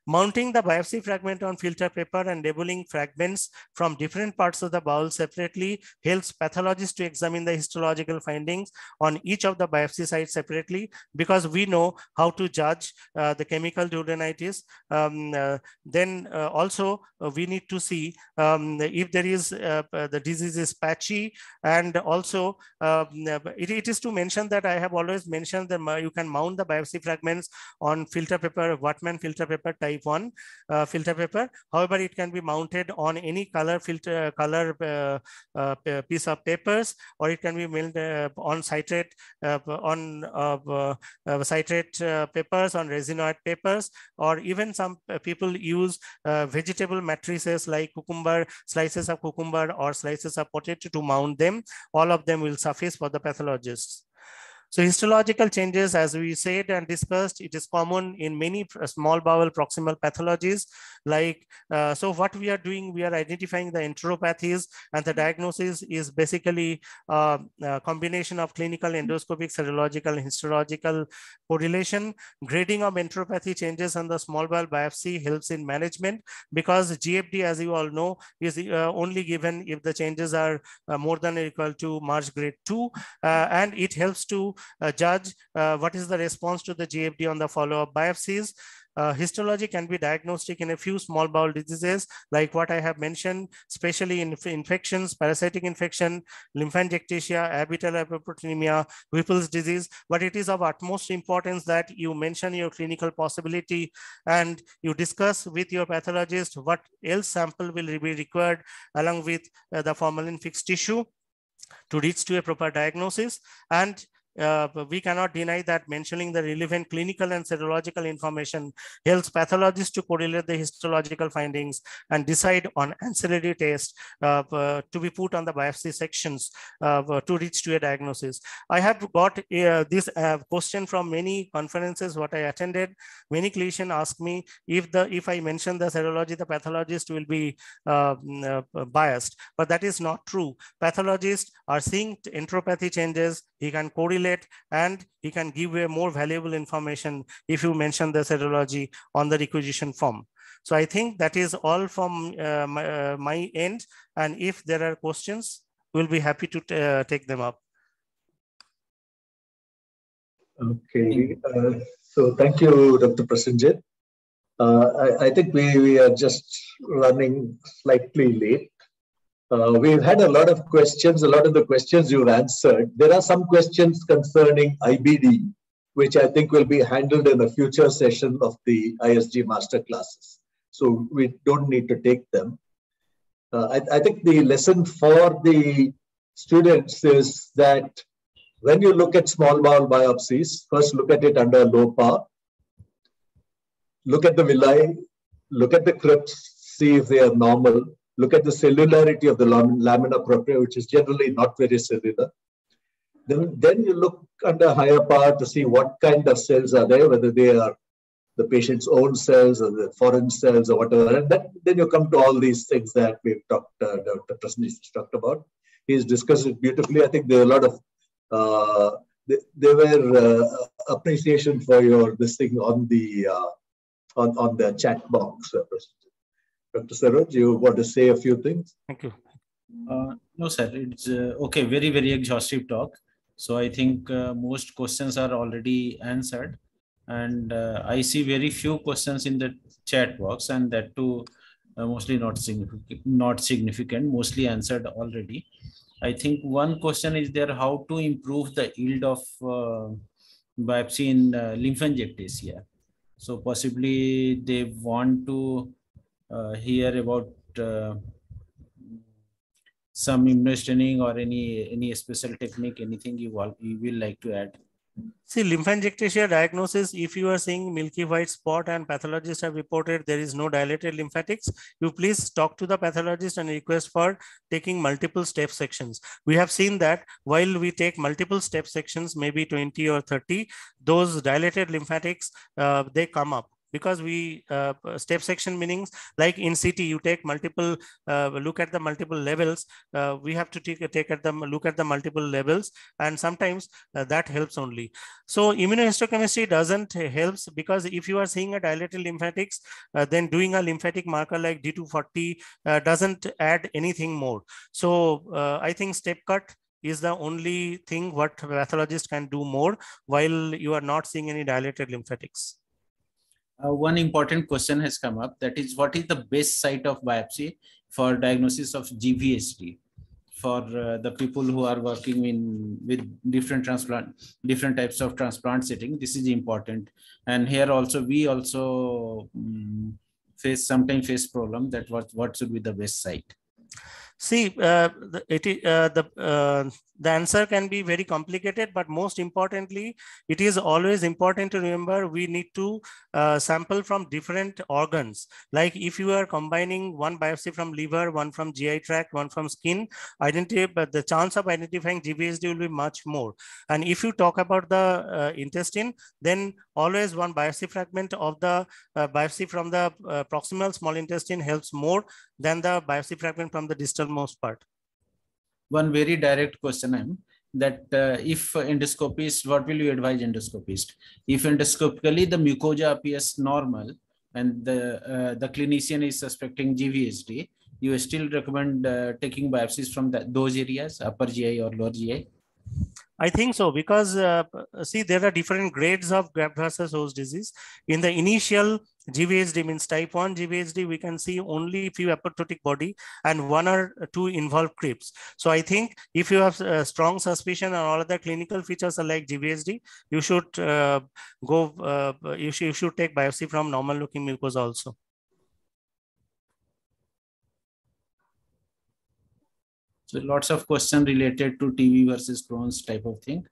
Mounting the biopsy fragment on filter paper and labeling fragments from different parts of the bowel separately helps pathologists to examine the histological findings on each of the biopsy sites separately because we know how to judge uh, the chemical duodenitis. Um, uh, then uh, also uh, we need to see um, if there is uh, uh, the disease is patchy and also um, it, it is to mention that I have always mentioned that you can mount the biopsy fragments on filter paper, Whatman filter paper type type 1 uh, filter paper. However, it can be mounted on any color filter uh, color uh, uh, piece of papers, or it can be mounted uh, on citrate uh, on citrate papers, on resinoid papers, or even some people use vegetable matrices like cucumber, slices of cucumber or slices of potato to mount them. All of them will suffice for the pathologists. So histological changes, as we said and discussed, it is common in many small bowel proximal pathologies. Like, uh, so what we are doing, we are identifying the enteropathies and the diagnosis is basically uh, a combination of clinical, endoscopic, serological, and histological correlation. Grading of enteropathy changes on the small bowel biopsy helps in management because GFD, as you all know, is uh, only given if the changes are uh, more than or equal to Marsh grade 2 uh, and it helps to uh, judge uh, what is the response to the GFD on the follow-up biopsies. Uh, histology can be diagnostic in a few small bowel diseases, like what I have mentioned, especially in infections, parasitic infection, lymphangiectasia, abetalipoproteinemia, Whipple's disease. But it is of utmost importance that you mention your clinical possibility and you discuss with your pathologist what else sample will be required along with uh, the formalin fixed tissue to reach to a proper diagnosis. And uh, we cannot deny that mentioning the relevant clinical and serological information helps pathologists to correlate the histological findings and decide on ancillary tests uh, uh, to be put on the biopsy sections uh, to reach to a diagnosis. I have got uh, this uh, question from many conferences what I attended. Many clinicians ask me if the if I mention the serology, the pathologist will be biased, but that is not true. Pathologists are seeing enteropathy changes. He can correlate and he can give a more valuable information if you mention the serology on the requisition form. So I think that is all from uh, my, uh, my, end. And if there are questions, we'll be happy to uh, take them up. Okay, uh, so thank you, Dr. Prasenjit. Uh, I, I, think we, we are just running slightly late. Uh, we've had a lot of questions. A lot of the questions you've answered. There are some questions concerning IBD, which I think will be handled in a future session of the ISG master classes. So we don't need to take them. Uh, I, I think the lesson for the students is that when you look at small bowel biopsies, first look at it under low power, look at the villi, look at the crypts, see if they are normal, look at the cellularity of the lamina propria, which is generally not very cellular. Then, then you look under higher power to see what kind of cells are there, whether they are the patient's own cells or the foreign cells or whatever. And then, then you come to all these things that we've talked, uh, Dr. Prasenjit talked about. He's discussed it beautifully. I think there are a lot of, uh, there were uh, appreciation for your this thing on the, uh, on, on the chat box, uh, Dr. Saroj, you want to say a few things? Thank you. Uh, no, sir. It's uh, okay. Very, very exhaustive talk. So I think uh, most questions are already answered. And uh, I see very few questions in the chat box and that too uh, mostly not significant, not significant, mostly answered already. I think one question is there how to improve the yield of uh, biopsy in uh, lymphangiectasia. So possibly they want to hear about uh, some immunostaining or any any special technique, anything you, will, you will like to add? See, lymphangiectasia diagnosis, if you are seeing milky white spot and pathologists have reported there is no dilated lymphatics, you please talk to the pathologist and request for taking multiple step sections. We have seen that while we take multiple step sections, maybe 20 or 30, those dilated lymphatics, uh, they come up because we uh, step section meanings like in CT you take multiple uh, look at the multiple levels uh, we have to take take at them look at the multiple levels and sometimes uh, that helps only. So immunohistochemistry doesn't helps because if you are seeing a dilated lymphatics uh, then doing a lymphatic marker like D2-40 uh, doesn't add anything more. So I think step cut is the only thing what pathologist can do more while you are not seeing any dilated lymphatics uh, one important question has come up that is what is the best site of biopsy for diagnosis of GVHD for uh, the people who are working in with different transplant different types of transplant setting? This is important. And here also we also um, face sometimes face problem that what what should be the best site? See, uh, the, it, uh, the, uh, the answer can be very complicated, but most importantly, it is always important to remember we need to uh, sample from different organs. Like if you are combining one biopsy from liver, one from GI tract, one from skin, identity, but the chance of identifying GVHD will be much more. And if you talk about the uh, intestine, then always one biopsy fragment of the uh, biopsy from the proximal small intestine helps more than the biopsy fragment from the distal most part? One very direct question I'm that uh, if endoscopist, what will you advise endoscopist? If endoscopically the mucosa appears normal and the, uh, the clinician is suspecting GVHD, you still recommend uh, taking biopsies from those areas, upper GI or lower GI? I think so because uh, see there are different grades of graft versus host disease. In the initial GVHD means type 1 GVHD, we can see only few apoptotic body and one or two involved crypts. So I think if you have a strong suspicion and all other clinical features are like GVHD, you should uh, go, uh, you, should, you should take biopsy from normal looking mucosa also. So lots of questions related to TB versus Crohn's type of thing.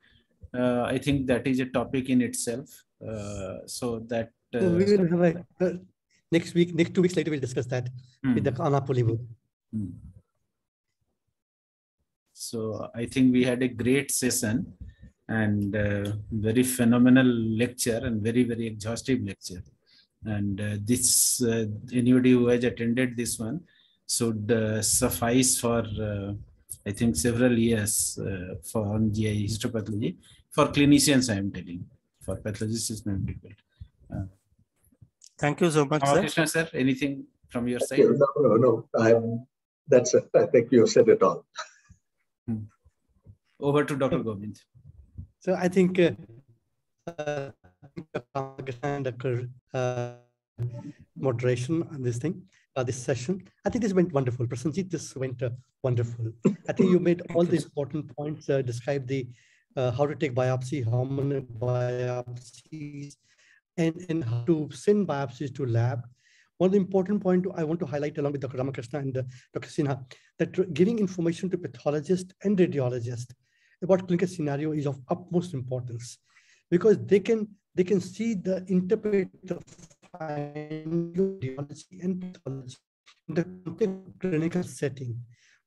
Uh, I think that is a topic in itself. Uh, so that uh, we will have a uh, next week, next two weeks later, we'll discuss that hmm. with the Anna hmm. So I think we had a great session and uh, very phenomenal lecture and very very exhaustive lecture. And uh, this anybody who has attended this one should suffice for I think several years uh, for on GI histopathology. For clinicians, I am telling. For pathologists, it's not difficult. Uh, Thank you so much, sir. Krishna, sir. Anything from your side? No, no, no. I'm, that's it. I think you said it all. Hmm. Over to Dr. Govind. So I think uh, uh, uh, moderation on this thing uh, this session. I think this went wonderful. Prasenjit, this went uh, wonderful. I think you made all the important points, uh, describe the uh, how to take biopsy, how many biopsies, and, and how to send biopsies to lab. One of the important point I want to highlight along with Dr. Ramakrishna and uh, Dr. Sinha, that giving information to pathologists and radiologists about clinical scenario is of utmost importance because they can they can see the interpret the radiology and pathology in the clinical setting.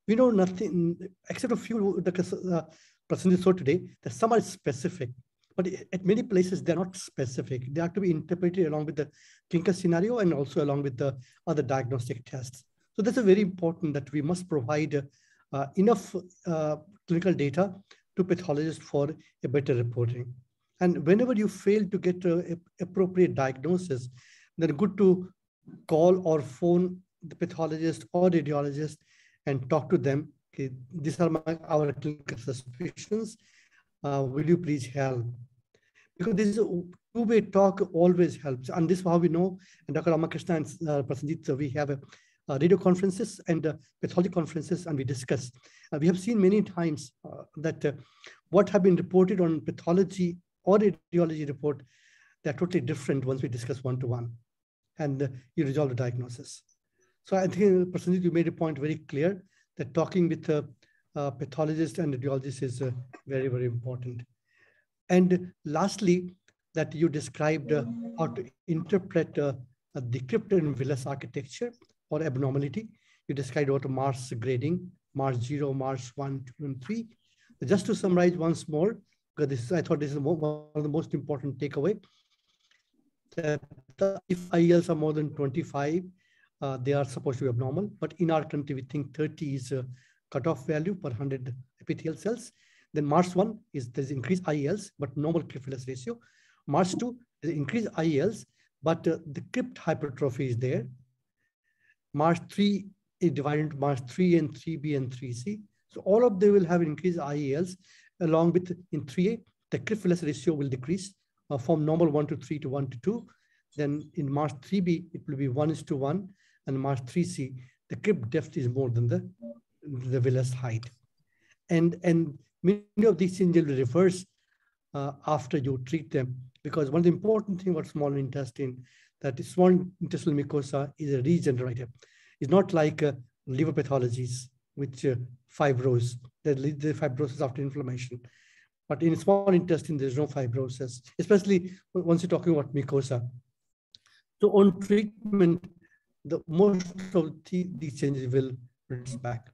We know nothing except a few the uh, percentages so today that some are specific, but at many places they're not specific. They have to be interpreted along with the clinical scenario and also along with the other diagnostic tests. So that's a very important that we must provide uh, enough uh, clinical data to pathologists for a better reporting. And whenever you fail to get a, a appropriate diagnosis, then good to call or phone the pathologist or radiologist and talk to them. Okay, these are my, our clinical suspicions. Uh, will you please help? Because this two-way talk always helps. And this is how we know, and Dr. Ramakrishna and uh, Prasenjit, so we have a uh, radio conferences and uh, pathology conferences and we discuss. Uh, we have seen many times uh, that uh, what have been reported on pathology or radiology report, they're totally different once we discuss one-to-one and uh, you resolve the diagnosis. So I think, uh, personally, you made a point very clear that talking with a, a pathologist and radiologist is uh, very, very important. And lastly, that you described uh, how to interpret the crypt and villus architecture or abnormality. You described what Marsh grading, Marsh 0, Marsh 1, 2, and 3. Just to summarize once more, because this is, I thought this is one of the most important takeaway, that if IELs are more than 25, uh, they are supposed to be abnormal. But in our country, we think 30 is a cutoff value per 100 epithelial cells. Then Marsh 1 is there's increased IELs, but normal crypt ratio. Marsh 2 is increased IELs, but uh, the crypt hypertrophy is there. Marsh 3 is divided into Marsh 3 and 3B and 3C. So all of them will have increased IELs along with in 3A, the crypt ratio will decrease uh, from normal 1 to 3 to 1 to 2. Then in Marsh 3B, it will be 1 is to 1. And Marsh 3C, the crypt depth is more than the, the villus height. And, and many of these changes will reverse uh, after you treat them. Because one of the important things about small intestine, that small intestinal mucosa is a regenerative. It's not like uh, liver pathologies, which uh, fibrose, the, the fibrosis after inflammation. But in small intestine, there's no fibrosis, especially once you're talking about mucosa. So on treatment, the most of the, these changes will return back.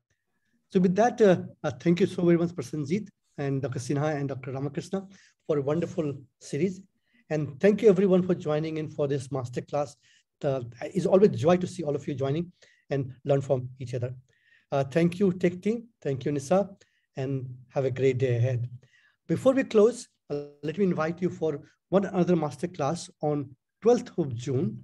So with that, uh, uh, thank you so very much, Prasenjit and Dr. Sinha and Dr. Ramakrishna for a wonderful series. And thank you everyone for joining in for this masterclass. Uh, it's always joy to see all of you joining and learn from each other. Uh, thank you, Tech Team. Thank you, Nisa, and have a great day ahead. Before we close, uh, let me invite you for one other masterclass on 12th of June,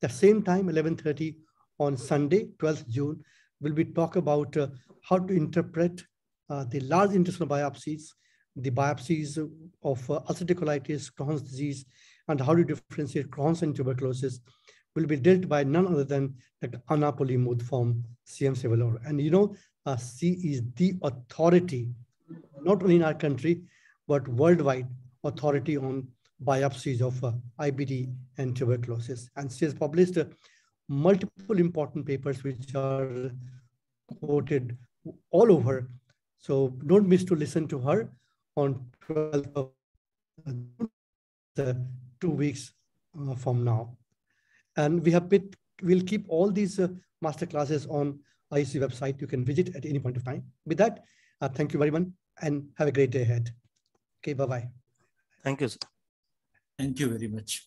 the same time, 11.30 on Sunday, 12th June, will we talk about uh, how to interpret uh, the large intestinal biopsies, the biopsies of uh, ulcerative colitis, Crohn's disease, and how to differentiate Crohn's and tuberculosis will be dealt by none other than Dr. Anna Pulimood from CMC Vellore. And you know, uh, she is the authority, not only in our country, but worldwide authority on biopsies of uh, IBD and tuberculosis. And she has published uh, multiple important papers which are quoted all over. So don't miss to listen to her on 12th of uh, two weeks uh, from now. And we have bit, we'll keep all these uh, master classes on ISG website. You can visit at any point of time. With that, uh, thank you very much and have a great day ahead. Okay, bye-bye. Thank you. Sir. Thank you very much.